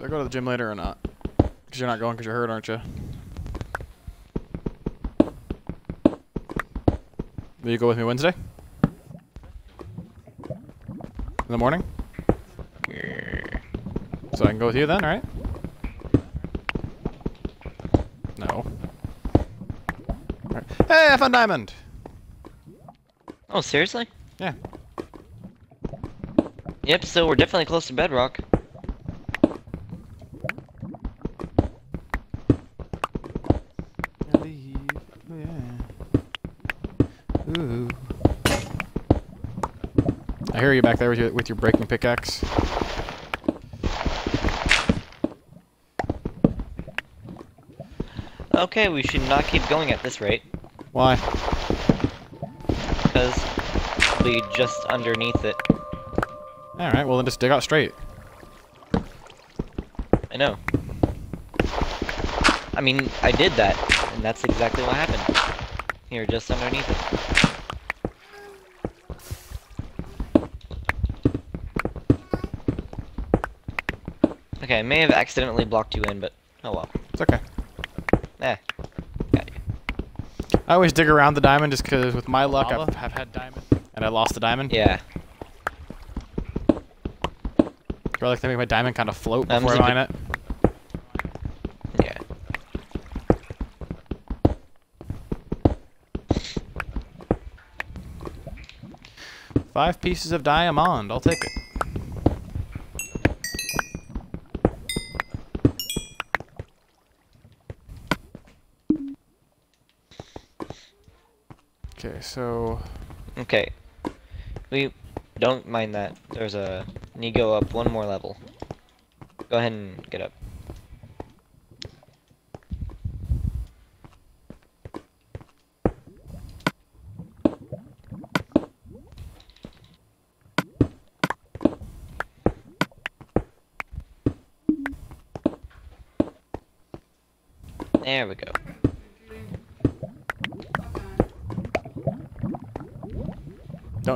I go to the gym later or not? Because you're not going because you're hurt, aren't you? Will you go with me Wednesday? In the morning? So I can go with you then, alright? No. Alright. Hey, I found diamond! Oh, seriously? Yeah. Yep. So we're definitely close to bedrock. Ooh. I hear you back there with your with your breaking pickaxe. Okay, we should not keep going at this rate Why? because we'll just underneath it. All right. Well, then just dig out straight. I know. I mean, I did that, and that's exactly what happened. Here, just underneath it. Okay, I may have accidentally blocked you in, but oh well. It's okay. Eh. Got you. I always dig around the diamond just because, with my luck, I've, I've had diamond and I lost the diamond. Yeah. Do I like to make my diamond kind of float Um, before I mine it. Yeah. Five pieces of diamond. I'll take it. Okay, so Okay. We don't mind that. There's a need go up one more level. Go ahead and get up. There we go.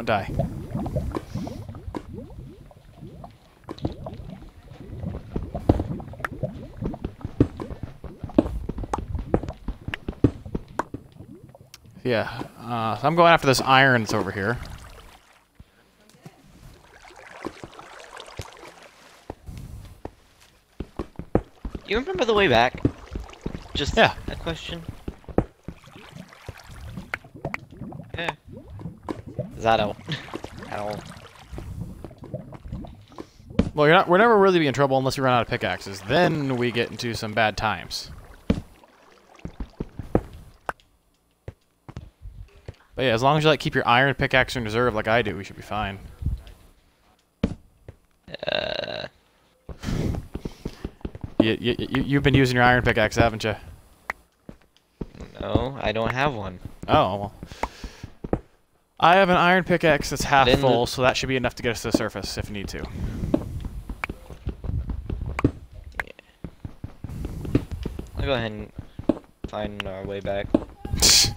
Don't die. Yeah, uh, so I'm going after this iron that's over here. You remember the way back? Just Yeah. a question. Yeah. 'Cause I don't. At all. Well, you're not, we're never really be in trouble unless we run out of pickaxes. Then we get into some bad times. But yeah, as long as you like keep your iron pickaxe in reserve like I do, we should be fine. Uh, You, you, you, you've been using your iron pickaxe, haven't you? no, I don't have one. Oh, well. I have an iron pickaxe that's half full, so that should be enough to get us to the surface if need to. I'll go ahead and find our way back.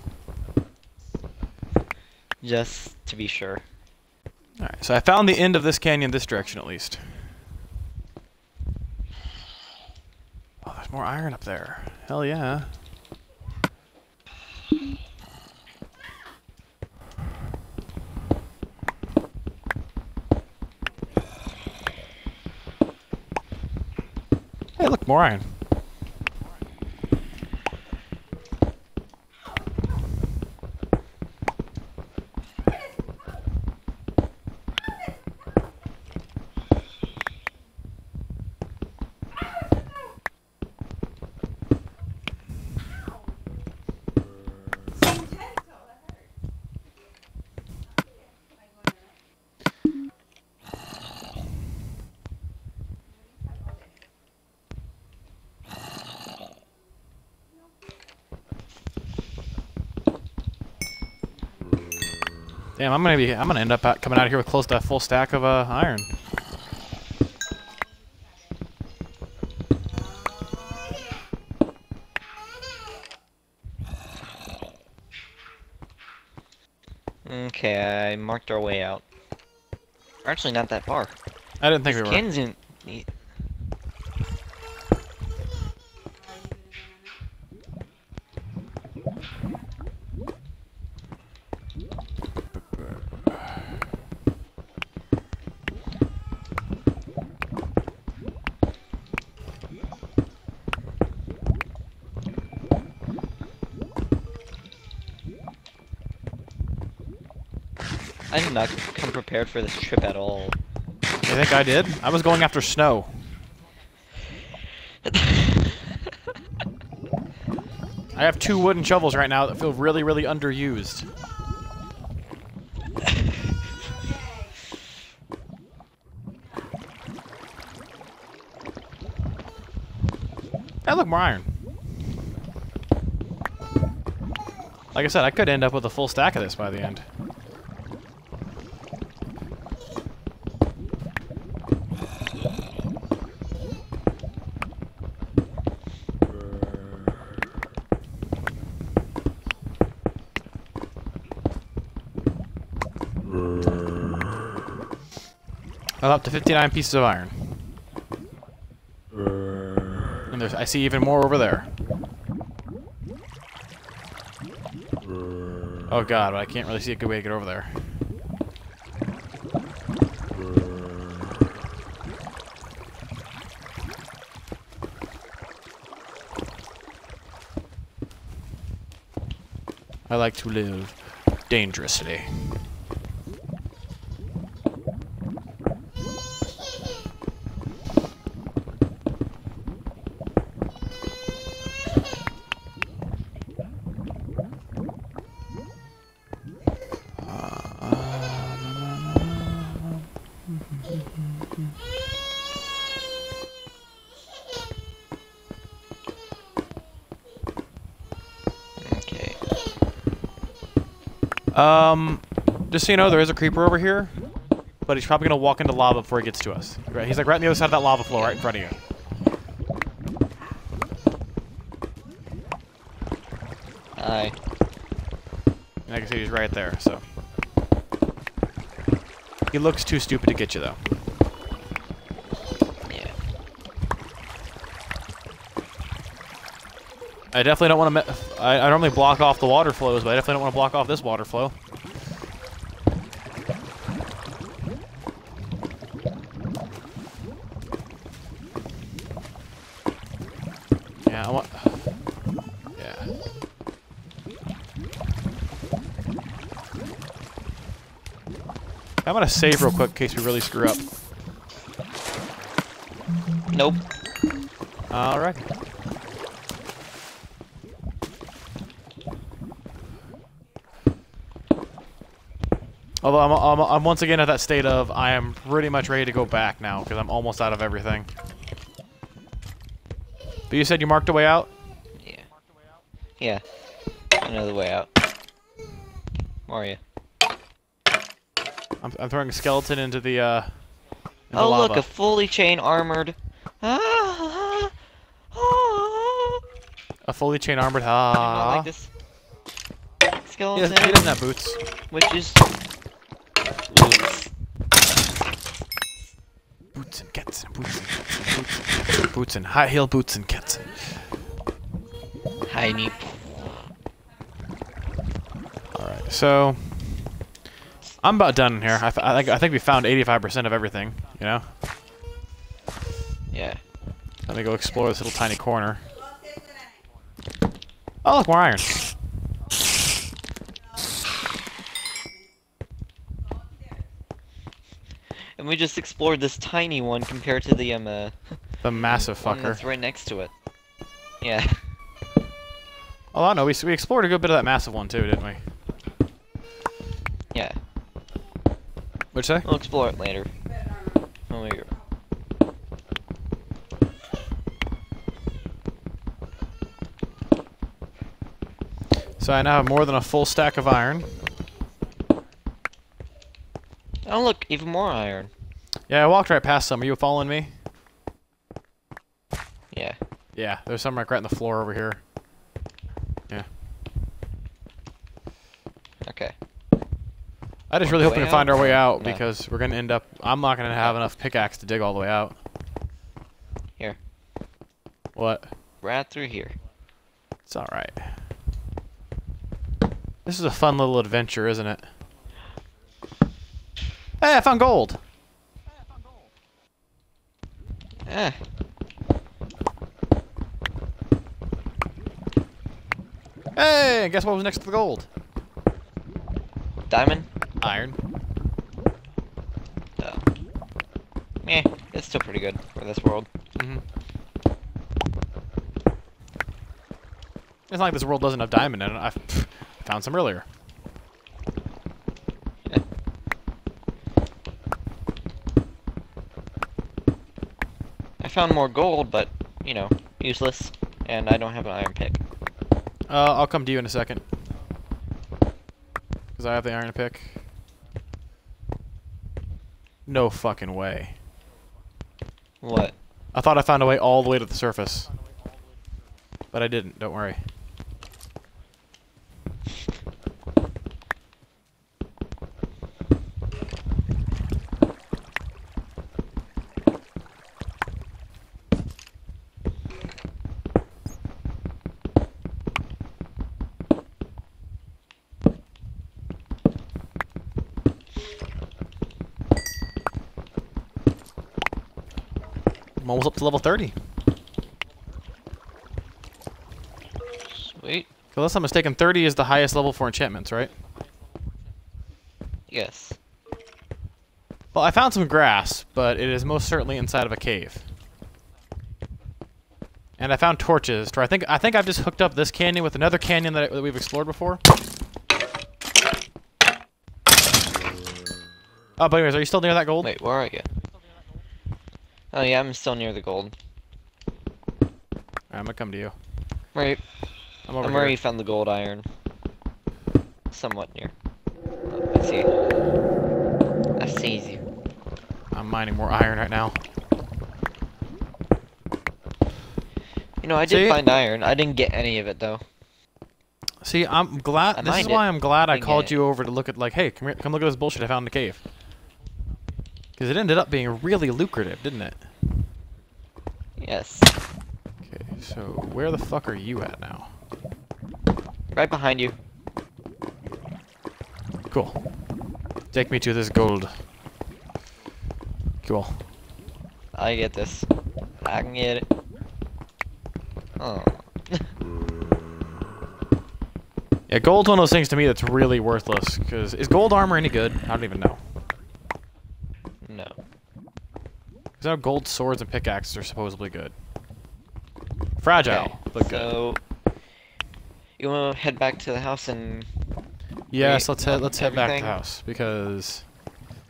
Just to be sure. Alright, so I found the end of this canyon this direction at least. Oh, there's more iron up there. Hell yeah. More iron. Damn, I'm gonna be. I'm gonna end up out, coming out of here with close to a full stack of uh, iron. Okay, I marked our way out. We're actually not that far. I didn't think we This were. can's in. y- I did not come prepared for this trip at all. You think I did? I was going after snow. I have two wooden shovels right now that feel really, really underused. Hey, look, more iron. Like I said, I could end up with a full stack of this by the end. Up to 59 pieces of iron. And there's, I see even more over there. Oh god, but I can't really see a good way to get over there. I like to live dangerously. Um, just so you know, there is a creeper over here, but he's probably gonna walk into lava before he gets to us. Right, he's like right on the other side of that lava flow, right in front of you. Hi. And like I said, he's right there. So he looks too stupid to get you, though. I definitely don't want to. I, I normally block off the water flows, but I definitely don't want to block off this water flow. Yeah, I want. Yeah. I'm gonna save real quick in case we really screw up. Nope. Alright. Although I'm, I'm, I'm once again at that state of I am pretty much ready to go back now because I'm almost out of everything. But you said you marked a way out? Yeah. Yeah. Another way out. Mario. I'm, I'm throwing a skeleton into the, uh, into Oh lava. look, a fully chain armored. Ah, ah, ah. a fully chain armored. I do not Ah. like this He doesn't, skeleton, he doesn't have boots. which is Boots and cats and boots and cats and boots and, high heel boots and cats. And, tiny. Alright, so I'm about done here. I, I think I think we found 85% of everything. You know, Yeah. let me go explore this little tiny corner. Oh, look, more iron. And we just explored this tiny one compared to the um uh, The massive one fucker. that's right next to it. Yeah. Oh, I know. We we explored a good bit of that massive one too, didn't we? Yeah. What'd you say? We'll explore it later. When we So I now have more than a full stack of iron. Oh look, even more iron. Yeah, I walked right past some. Are you following me? Yeah. Yeah, there's some like right on the floor over here. Yeah. Okay. I just really hoping to find out our way out no? because we're gonna end up. I'm not gonna have enough pickaxe to dig all the way out. Here. What? Right through here. It's all right. This is a fun little adventure, isn't it? Hey, I found gold. Ah. Hey, guess what was next to the gold? Diamond? Iron. Oh. Meh. It's still pretty good for this world. Mm -hmm. It's not like this world doesn't have diamond in it. I found some earlier. Yeah. I found more gold, but, you know, useless. And I don't have an iron pick. Uh, I'll come to you in a second. Because I have the iron pick. No fucking way. What? I thought I found a way all the way to the surface. But I didn't, don't worry. Almost up to level 30. Sweet. Unless I'm mistaken, 30 is the highest level for enchantments, right? Yes. Well, I found some grass, but it is most certainly inside of a cave. And I found torches. To I think I think I've just hooked up this canyon with another canyon that, I, that we've explored before. Oh, but anyways, are you still near that gold? Wait, where are you? Oh yeah, I'm still near the gold. Alright, I'm gonna come to you. Right. I'm over I'm already found the gold iron. Somewhat near. Oh, I see. I sees you. I'm mining more iron right now. You know, I did See? find iron. I didn't get any of it though. See, I'm glad. I this is mined it. why I'm glad I Didn't called you over to look at like, hey, come here, come look at this bullshit I found in the cave. Because it ended up being really lucrative, didn't it? Yes. Okay, so where the fuck are you at now? Right behind you. Cool. Take me to this gold. Cool. I get this. I can get it. Oh. Yeah, gold's one of those things to me that's really worthless. Because is gold armor any good? I don't even know. no. Because I gold swords and pickaxes are supposedly good. Fragile, Okay, but good. so you wanna head back to the house and Yes, let's head. Let's head back to the house because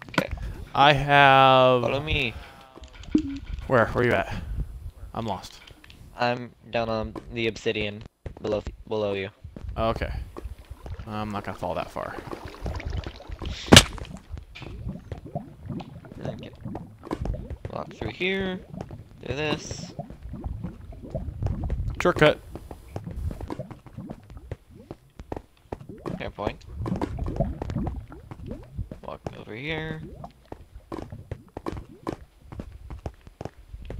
okay. I have. Follow me. Where? Where are you at? I'm lost. I'm down on the obsidian below below you. Okay. I'm not gonna fall that far. Okay. Walk through here. Do this. Shortcut. Fair point. Walk over here.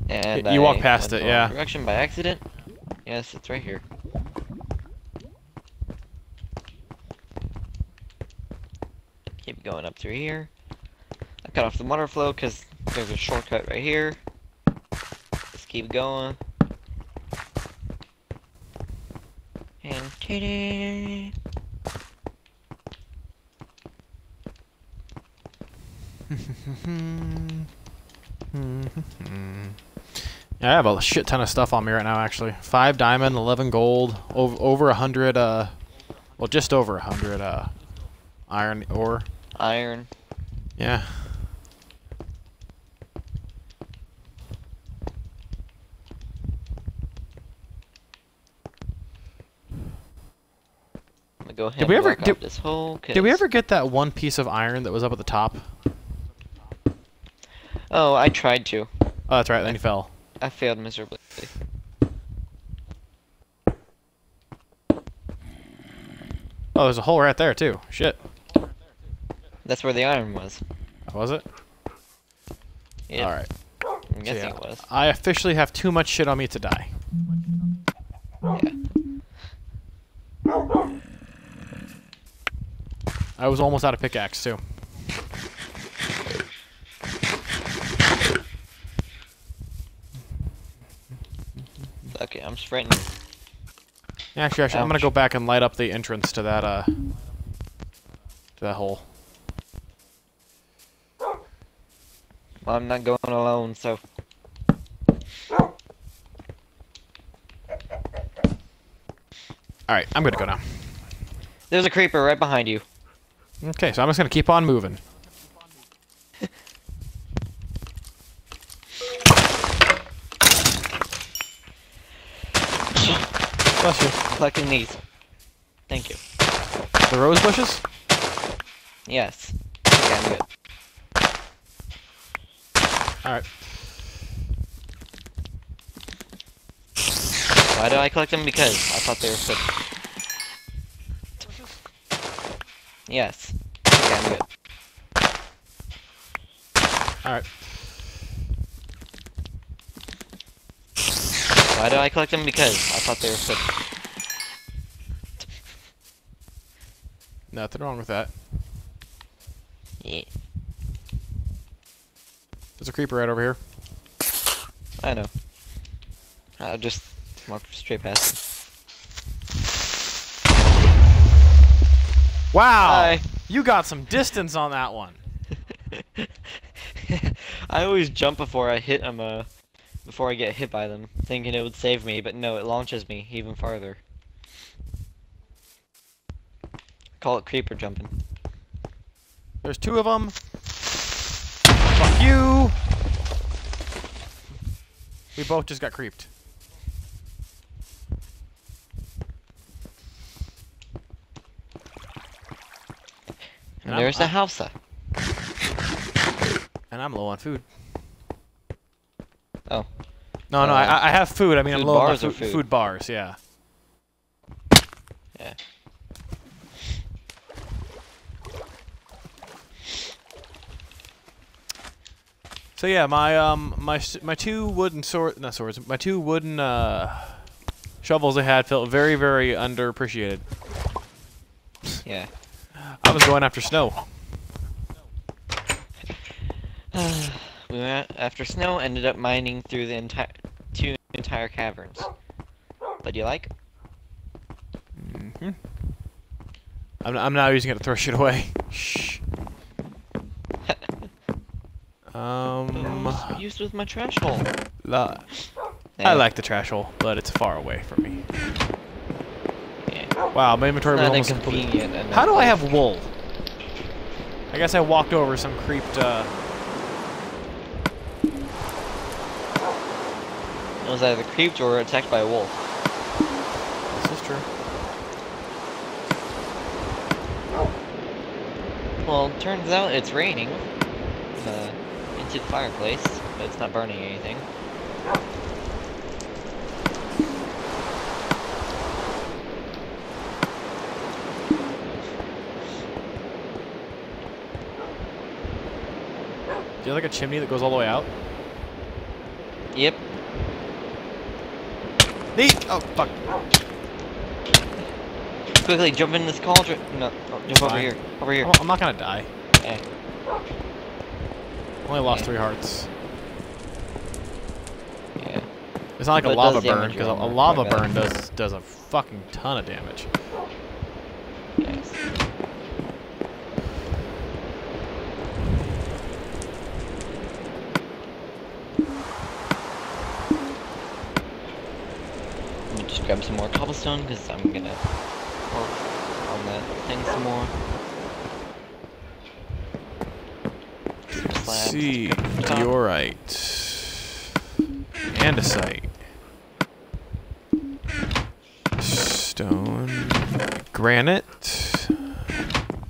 And you walk past it, yeah. Direction by accident. Yes, it's right here. Keep going up through here. I cut off the water flow because there's a shortcut right here. Let's keep going. And ta-da! Yeah, I have a shit ton of stuff on me right now. Actually, five diamond, eleven gold, over over a hundred. Uh, well, just over a hundred. Uh, iron ore. Iron. Yeah. Go ahead Did we and ever- did- this hole. Did we ever get that one piece of iron that was up at the top? Oh, I tried to. Oh, that's right. Then you fell. I failed miserably. Oh, there's a hole right there too. Shit. That's where the iron was. Was it? Yeah, All right. I'm guessing yeah. it was. I officially have too much shit on me to die. Yeah. I was almost out of pickaxe too. Okay, I'm sprinting. Actually, actually, I'm gonna go back and light up the entrance to that uh to that hole. Well, I'm not going alone, so. All right, I'm gonna go now. There's a creeper right behind you. Okay, so I'm just gonna keep on moving. Bless you. Collecting these. Thank you. The rose bushes? Yes. Okay, I'm good. All right. Why do I collect them? Because I thought they were sick. Yes. Okay, I'm good. All right. Why do I collect them? Because I thought they were sick. Nothing wrong with that. Yeah. There's a creeper right over here. I know. I'll just walk straight past Wow. Hi. You got some distance on that one. I always jump before I hit them, uh, before I get hit by them, thinking it would save me, but no, it launches me even farther. Call it creeper jumping. There's two of them. Fuck you. We both just got creeped. And I'm- there's the uh, And I'm low on food. Oh. No, no, Uh, I, I have food. I mean, I'm low on bars or food, food? food bars. Yeah. Yeah. So yeah, my um my my two wooden sword not swords my two wooden uh shovels I had felt very very underappreciated. Yeah. I was going after snow. we went after snow, ended up mining through the entire two entire caverns. But do you like? Mm hmm I'm I'm now using it to throw shit away. Shh. Um, Used- with my trash hole. la- Yeah, I like the trash hole, but it's far away from me. Yeah. Wow, my inventory was almost complete. inconvenient. How do I have wool? I guess I walked over some creeped. Uh, It was either creeped or attacked by a wolf. this is true. Well, turns out it's raining. Into the fireplace, but it's not burning anything. You have like a chimney that goes all the way out? Yep. Neat. Oh fuck. Quickly jump in this cauldron. No, oh, jump over here. Over here. I'm, not gonna die. Eh. Only lost Yeah. three hearts. Yeah. It's not like But a lava burn because a, a lava burn does does a fucking ton of damage. Yes. Just grab some more cobblestone because I'm gonna work on that thing some more. Slabs. see, diorite, andesite, stone, granite.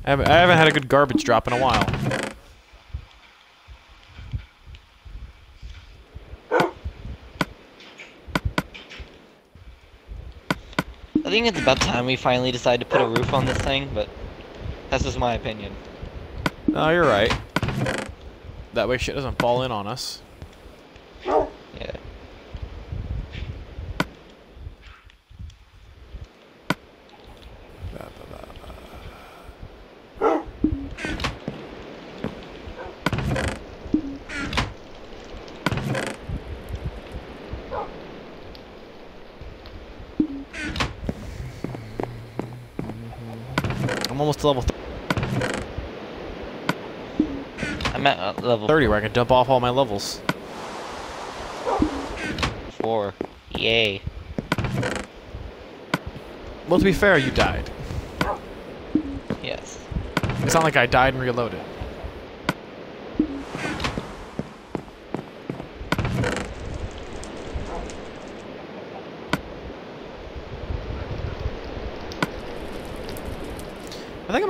I haven't, I haven't had a good garbage drop in a while. Think it's about time we finally decide to put a roof on this thing, but that's just my opinion. No, you're right. That way shit doesn't fall in on us. Yeah. I'm almost to level th I'm at uh, level 30 where I can dump off all my levels. four. Yay. Well, to be fair, you died. Yes. It's not like I died and reloaded.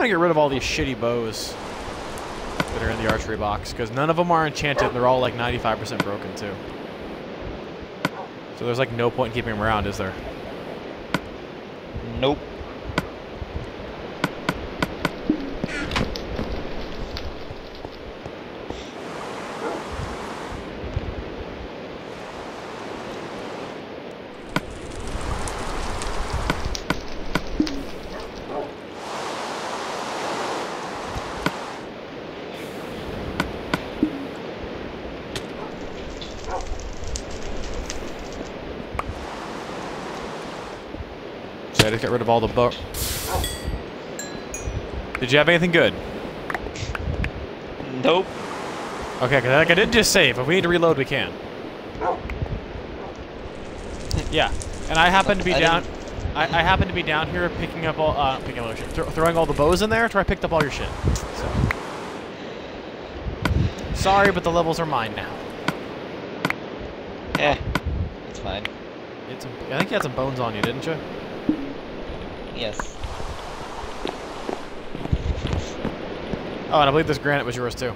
Gonna get rid of all these shitty bows that are in the archery box because none of them are enchanted and they're all like 95% broken too. So there's like no point in keeping them around, is there? Get rid of all the bow. Did you have anything good? Nope. Okay, because like I did just save. If we need to reload, we can. Yeah, and I happen to be I down. I, I happen to be down here picking up all, uh, picking up all shit, thro- throwing all the bows in there. Where I picked up all your shit. So. Sorry, but the levels are mine now. Eh. It's fine. I think you had some bones on you, didn't you? Yes. Oh, and I believe this granite was yours too.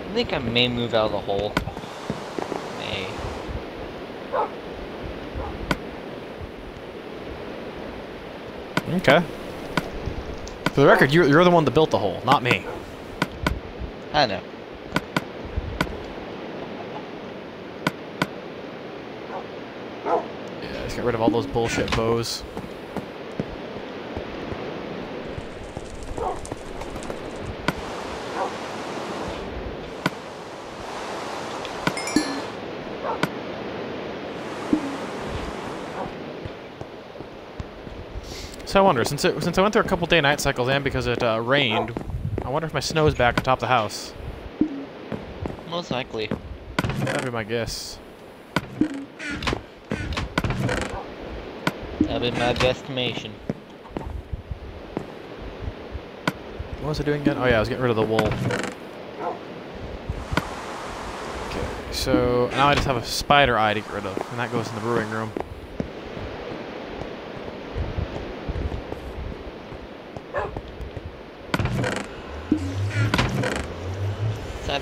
I think I may move out of the hole. May. Okay. For the record, you're, you're the one that built the hole, not me. I know. Yeah, let's get rid of all those bullshit bows. So I wonder, since it, since I went through a couple day night cycles and because it uh, rained, I wonder if my snow's back on top of the house. Most likely. That'd be my guess. That'd be my guesstimation. What was I doing again? Oh yeah, I was getting rid of the wool. Okay, so now I just have a spider eye to get rid of, and that goes in the brewing room.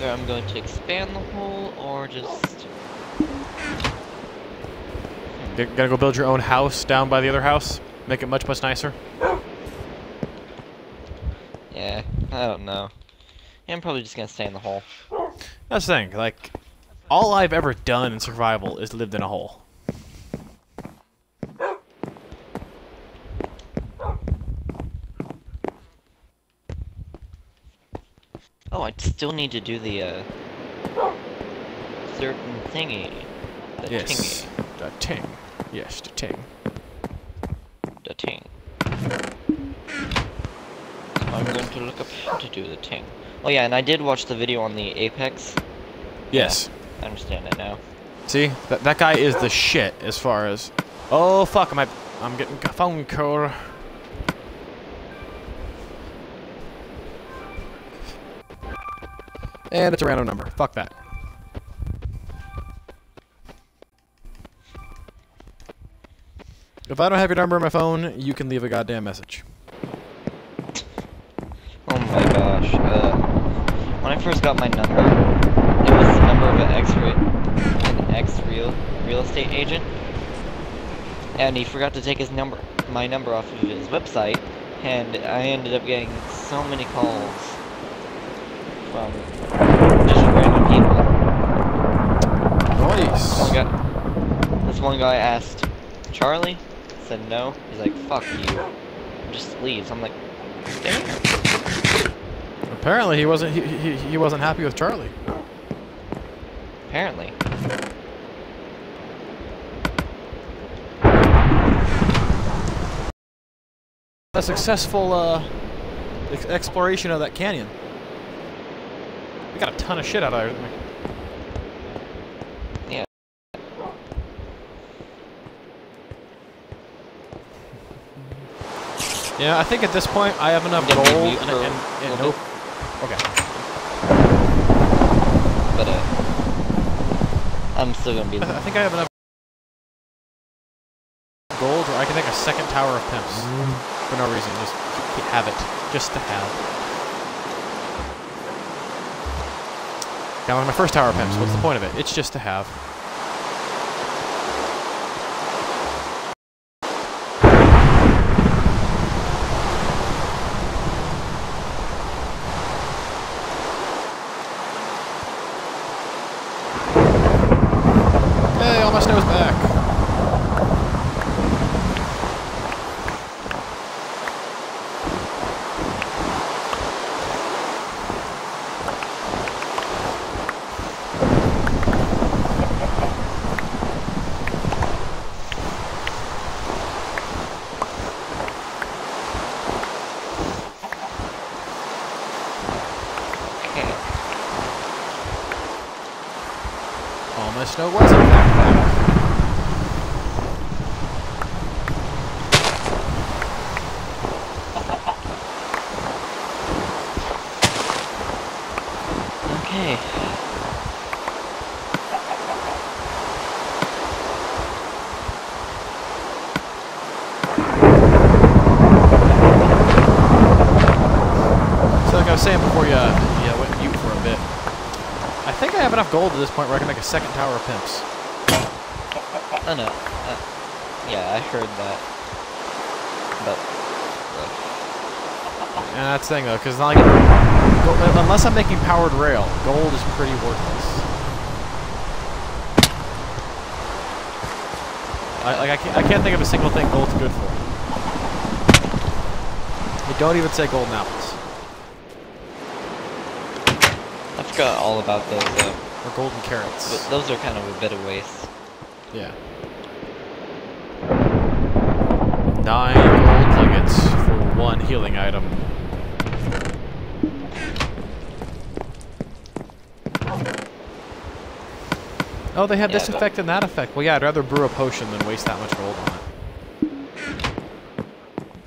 Either I'm going to expand the hole or just G- Gonna go build your own house down by the other house? Make it much, much nicer? yeah, I don't know. Yeah, I'm probably just gonna stay in the hole. That's the thing, like, all I've ever done in survival is lived in a hole. Oh, I still need to do the uh certain thingy. The yes. The ting. Yes, the ting. The ting. I'm going to look up how to do the ting. Oh yeah, and I did watch the video on the Apex. Yes. I understand it now. See? That, that guy is the shit as far as... Oh, fuck, am I... I'm getting phone call. And it's a random number. Fuck that. If I don't have your number on my phone, you can leave a goddamn message. Oh my gosh. Uh, when I first got my number, it was the number of an ex an ex real real estate agent, and he forgot to take his number my number off of his website, and I ended up getting so many calls just random people. Nice. One guy, this one guy asked, Charlie? Said no. He's like, fuck you. Just leaves. I'm like, here. Apparently he wasn't he, he, he wasn't happy with Charlie. Apparently. A successful uh, ex- exploration of that canyon. Got a ton of shit out of there. Yeah. Yeah, I think at this point I have enough I'm gonna be gold and, and, and nope. Okay. But, uh. I'm still gonna be. I, I think I have enough gold where I can make a second tower of pimps for no reason. Just have it, just to have. Got one my first tower pimps. What's the point of it? It's just to have. Hey, all my snow's back. Okay. All my snow was in fact back. Okay. So like I was saying before you, uh, you went mute for a bit, I think I have enough gold at this point where I can make a second tower of pimps. Oh no. Uh, yeah, I heard that. But. And that's the thing though, because like, unless I'm making powered rail, gold is pretty worthless. I, like I can't, I can't think of a single thing gold's good for. They don't even say golden apples I forgot all about those though. Or golden carrots. But those are kind of a bit of waste. Yeah. Nine gold nuggets for one healing item. Oh, they have Yeah, this effect and that effect. Well, yeah, I'd rather brew a potion than waste that much gold on it.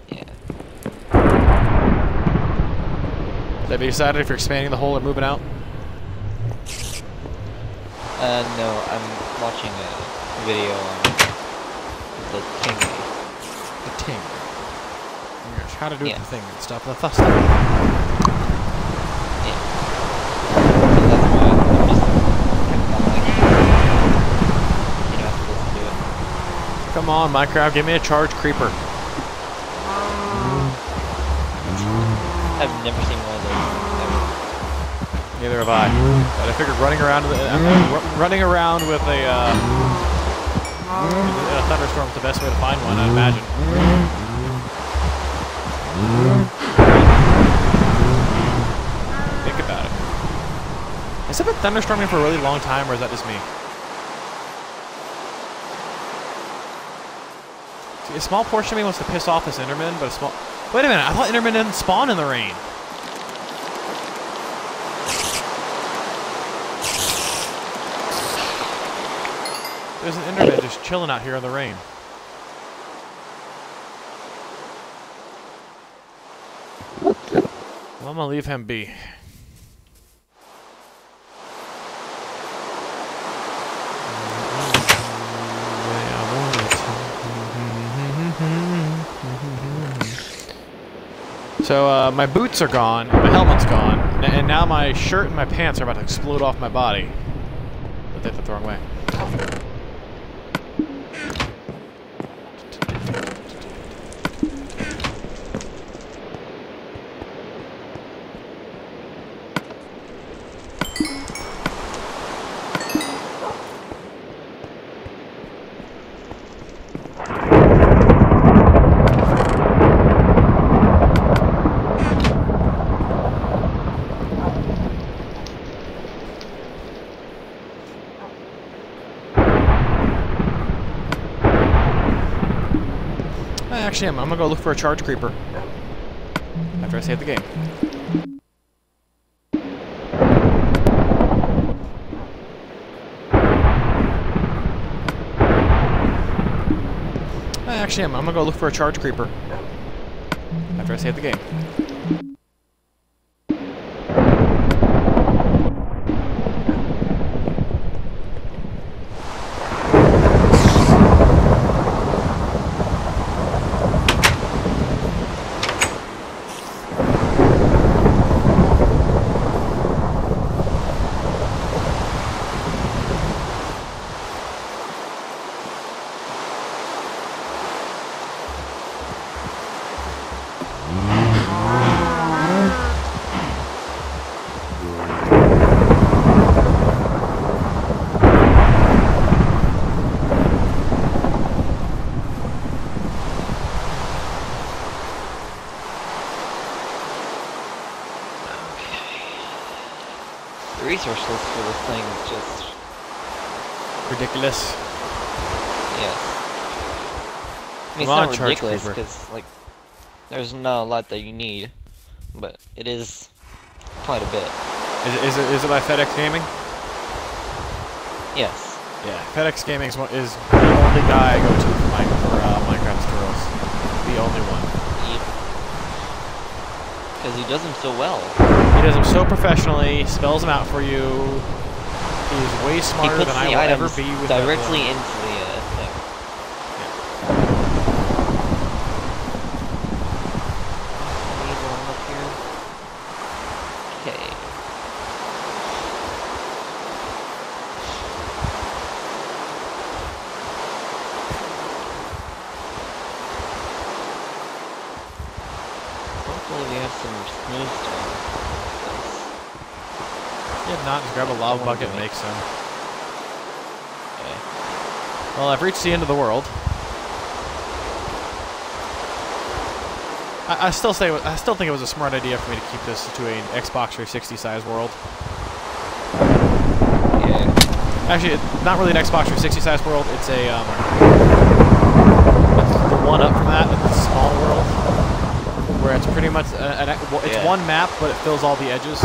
Yeah. Have you decided if you're expanding the hole or moving out? Uh, no, I'm watching a video on the king. The ting. Oh my gosh, how to do Yeah. the thing and stuff. The stuff. Yeah. So that's why I'm just kind of like, you know, have to listen to it. Come on, Minecraft, give me a charge creeper. I've never seen one of those. ever. Neither have I. But I figured running around with, uh, uh, running around with a uh, in a thunderstorm is the best way to find one. I'd imagine. Think about it. Has it been thunderstorming for a really long time, or is that just me? See, a small portion of me wants to piss off this Enderman, but a small. Wait a minute! I thought Enderman didn't spawn in the rain. There's an Enderman just chilling out here in the rain. Well, I'm gonna leave him be. So uh, my boots are gone, my helmet's gone, and now my shirt and my pants are about to explode off my body. But they the wrong way. Actually, I'm, I'm gonna go look for a charge creeper after I save the game. Uh, Actually, I'm, I'm gonna go look for a charge creeper after I save the game. The resource list for this thing is just Ridiculous. yes. I mean, on, it's not ridiculous because like there's not a lot that you need, but it is quite a bit. Is it, is it, is it by FedEx Gaming? Yes. Yeah, FedEx Gaming is, is the only guy I go to for, my, for uh, Minecraft tutorials. The only one. Because he does them so well. He does them so professionally, spells them out for you. He's way He smarter puts than I will ever be with directly into the uh, thing. Need one up here. Okay. Hopefully we have some smooth stone. If not, just grab a lava bucket do and it. make some. Okay. Well, I've reached the end of the world. I, I still say I still think it was a smart idea for me to keep this to an Xbox 360 size world. Yeah. Actually, it's not really an Xbox 360 size world. It's a um, it's the one up from that. It's a small world where it's pretty much a, an, it's Yeah. one map, but it fills all the edges.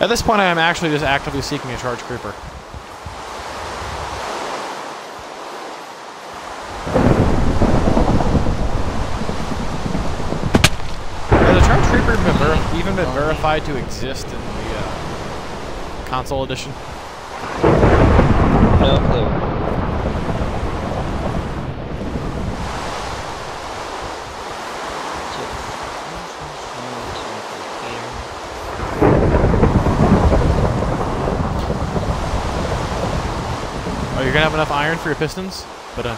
At this point, I am actually just actively seeking a charge creeper. Has a charge creeper been even been verified to exist in the uh, console edition? No clue. Iron for your pistons? But uh,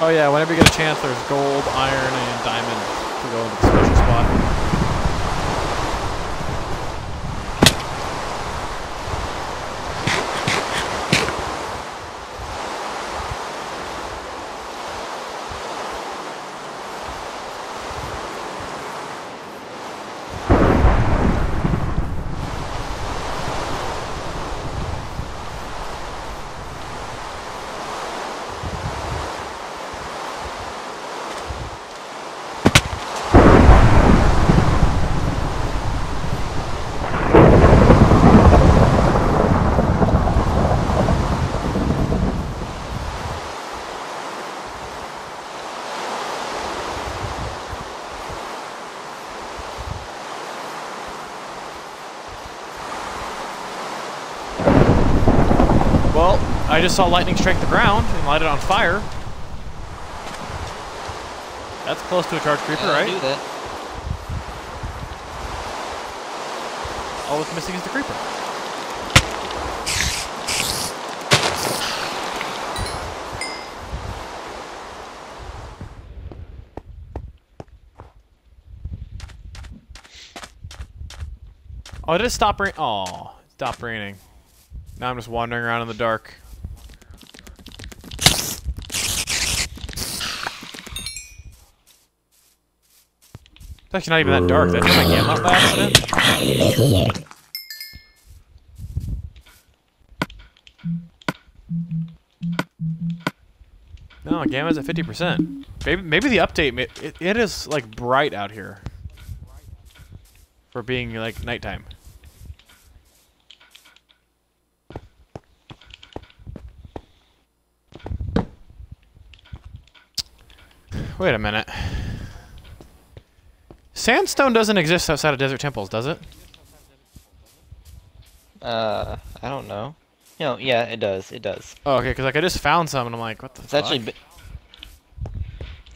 Oh yeah, whenever you get a chance, there's gold, iron, and diamond to go into the special spot. Just saw lightning strike the ground and light it on fire. That's close to a charge creeper, Yeah, right? Do that. All that's missing is the creeper. Oh, did it stop rain? Oh, it stopped raining. Now I'm just wandering around in the dark. It's actually not even that dark. Turn my gamma up by accident? No, gamma's at 50%. Maybe, maybe the update, it, it is like bright out here. For being like nighttime. Wait a minute. Sandstone doesn't exist outside of desert temples, does it? Uh, I don't know. No, yeah, it does. It does. Oh, okay, because like I just found some and I'm like, what the It's fuck? actually been,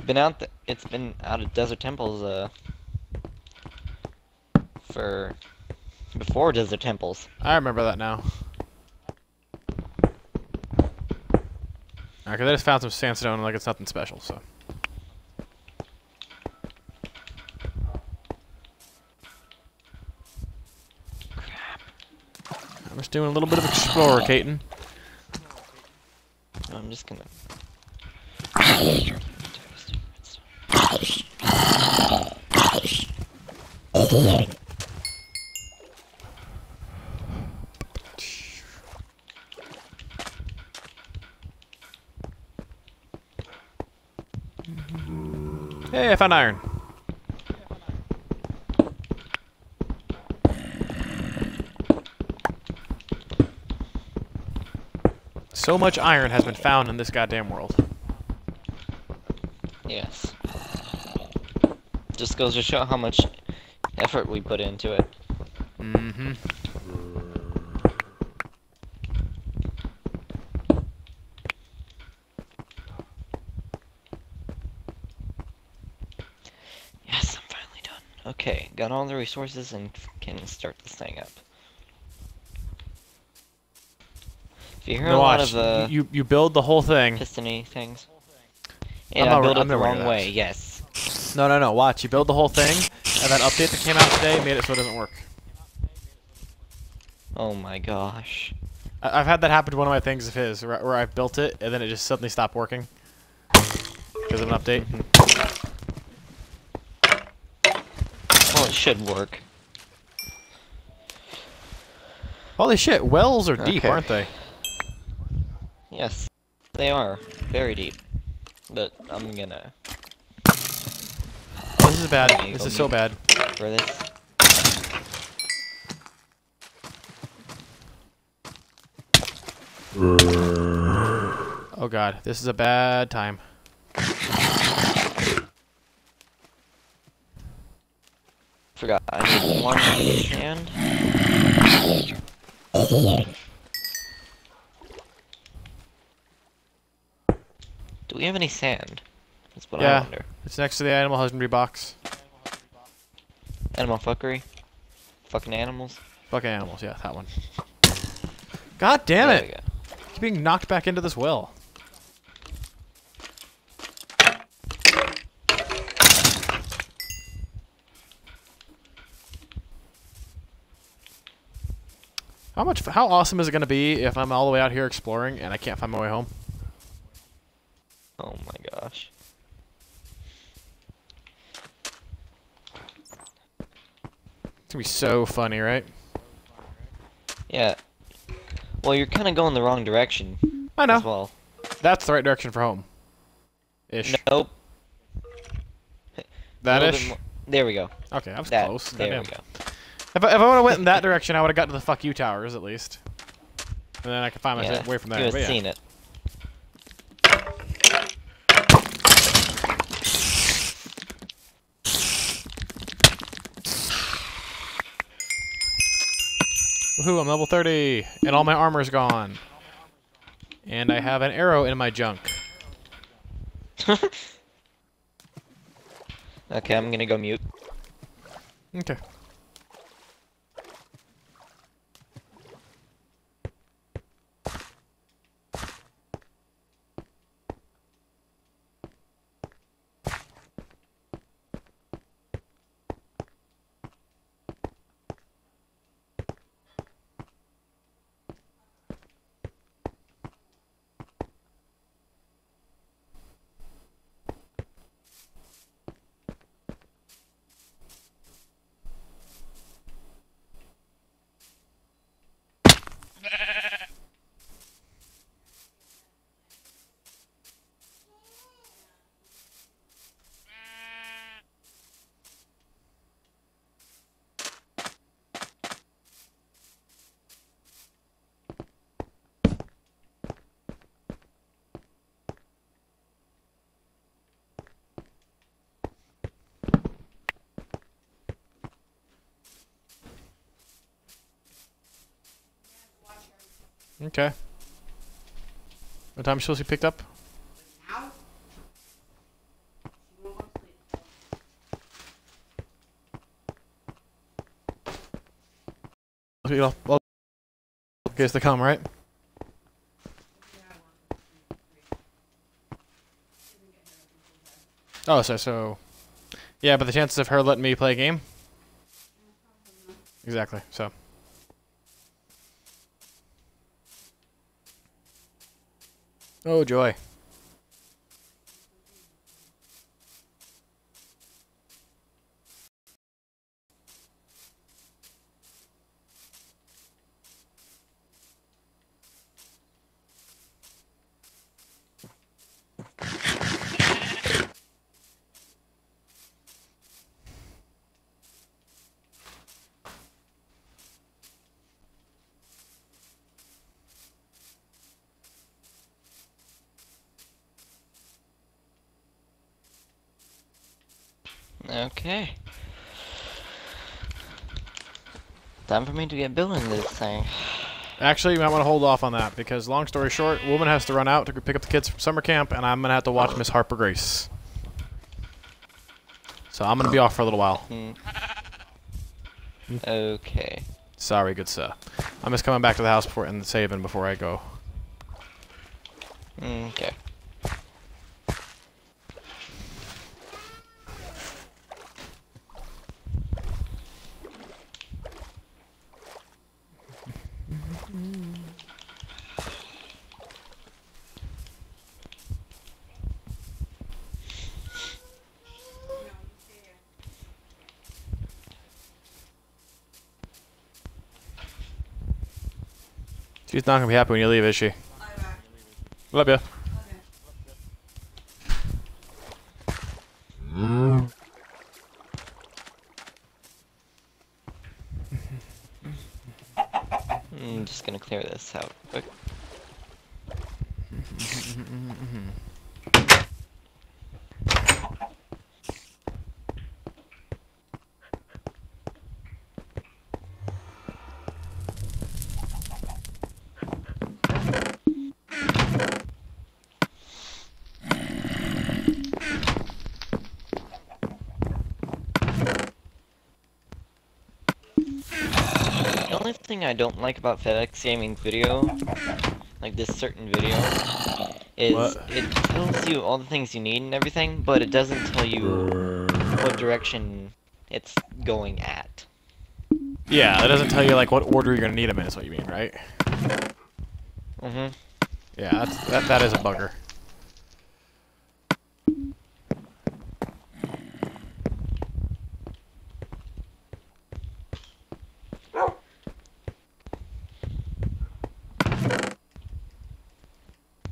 been out. Th it's been out of desert temples. Uh, for before desert temples. I remember that now. Okay, I just found some sandstone and like it's nothing special, so. I'm just doing a little bit of explorer, Caton. I'm just gonna. Hey, I found iron. So much iron has been found in this goddamn world. Yes. Just goes to show how much effort we put into it. Mm-hmm. Yes, I'm finally done. Okay, got all the resources and can start this thing up. If you hear Now a lot watch, of uh, you you build the whole thing. pistony things, I'm I built I'm it the wrong way. Yes. No, no, no. Watch. You build the whole thing, and that update that came out today made it so it doesn't work. Oh my gosh. I- I've had that happen to one of my things of his, where, where I've built it and then it just suddenly stopped working because of an update. Well, it should work. Holy shit! Wells are deep, Okay. aren't they? Yes, they are very deep. But I'm gonna This is bad. This is so bad. for this. Oh god, this is a bad time. Forgot. I need one sand. We have any sand? That's what I Yeah. wonder. It's next to the animal husbandry box. Animal fuckery. Fucking animals. Fucking animals, yeah, that one. God damn There we it! go. Keep being knocked back into this well. How much? How awesome is it going to be if I'm all the way out here exploring and I can't find my way home? Oh my gosh. It's gonna be so funny, right? Yeah. Well, you're kind of going the wrong direction I know. well. That's the right direction for home. Ish. Nope. that a little bit ish. There we go. Okay, I was That. close. There Goddamn. we go. If I, if I would have went in that direction, I would have got to the fuck you towers at least. And then I could find Yeah, myself away from you there. had But yeah. seen it. Woohoo, I'm level 30, and all my armor's gone. And I have an arrow in my junk. Okay, I'm gonna go mute. Okay. Okay. What time you supposed to be picked up? Now? She won't to. Okay, I'll- guess they come, right? Oh, so so, yeah, but the chances of her letting me play a game. Exactly. So. Oh joy. Okay. Time for me to get building this thing. Actually, you might want to hold off on that because, long story short, woman has to run out to pick up the kids from summer camp, and I'm gonna have to watch Miss Harper Grace. So I'm gonna be off for a little while. Hmm. Okay. Sorry, good sir. I'm just coming back to the house before and saving before I go. Okay. She's not gonna be happy when you leave, is she? I'll be back. Love ya. Okay. I'm just gonna clear this out quick. The only thing I don't like about FedEx Gaming video, like this certain video, is What? it tells you all the things you need and everything, but it doesn't tell you what direction it's going at. Yeah, that doesn't tell you like what order you're gonna need them in. Is what you mean, right? Mm-hmm. Yeah, that's, that that is a bugger.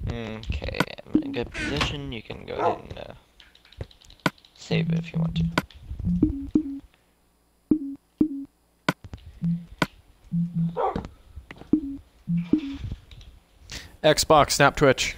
Okay, I'm in a good position. You can go ahead and uh, save it if you want to. Xbox, Snap, Twitch.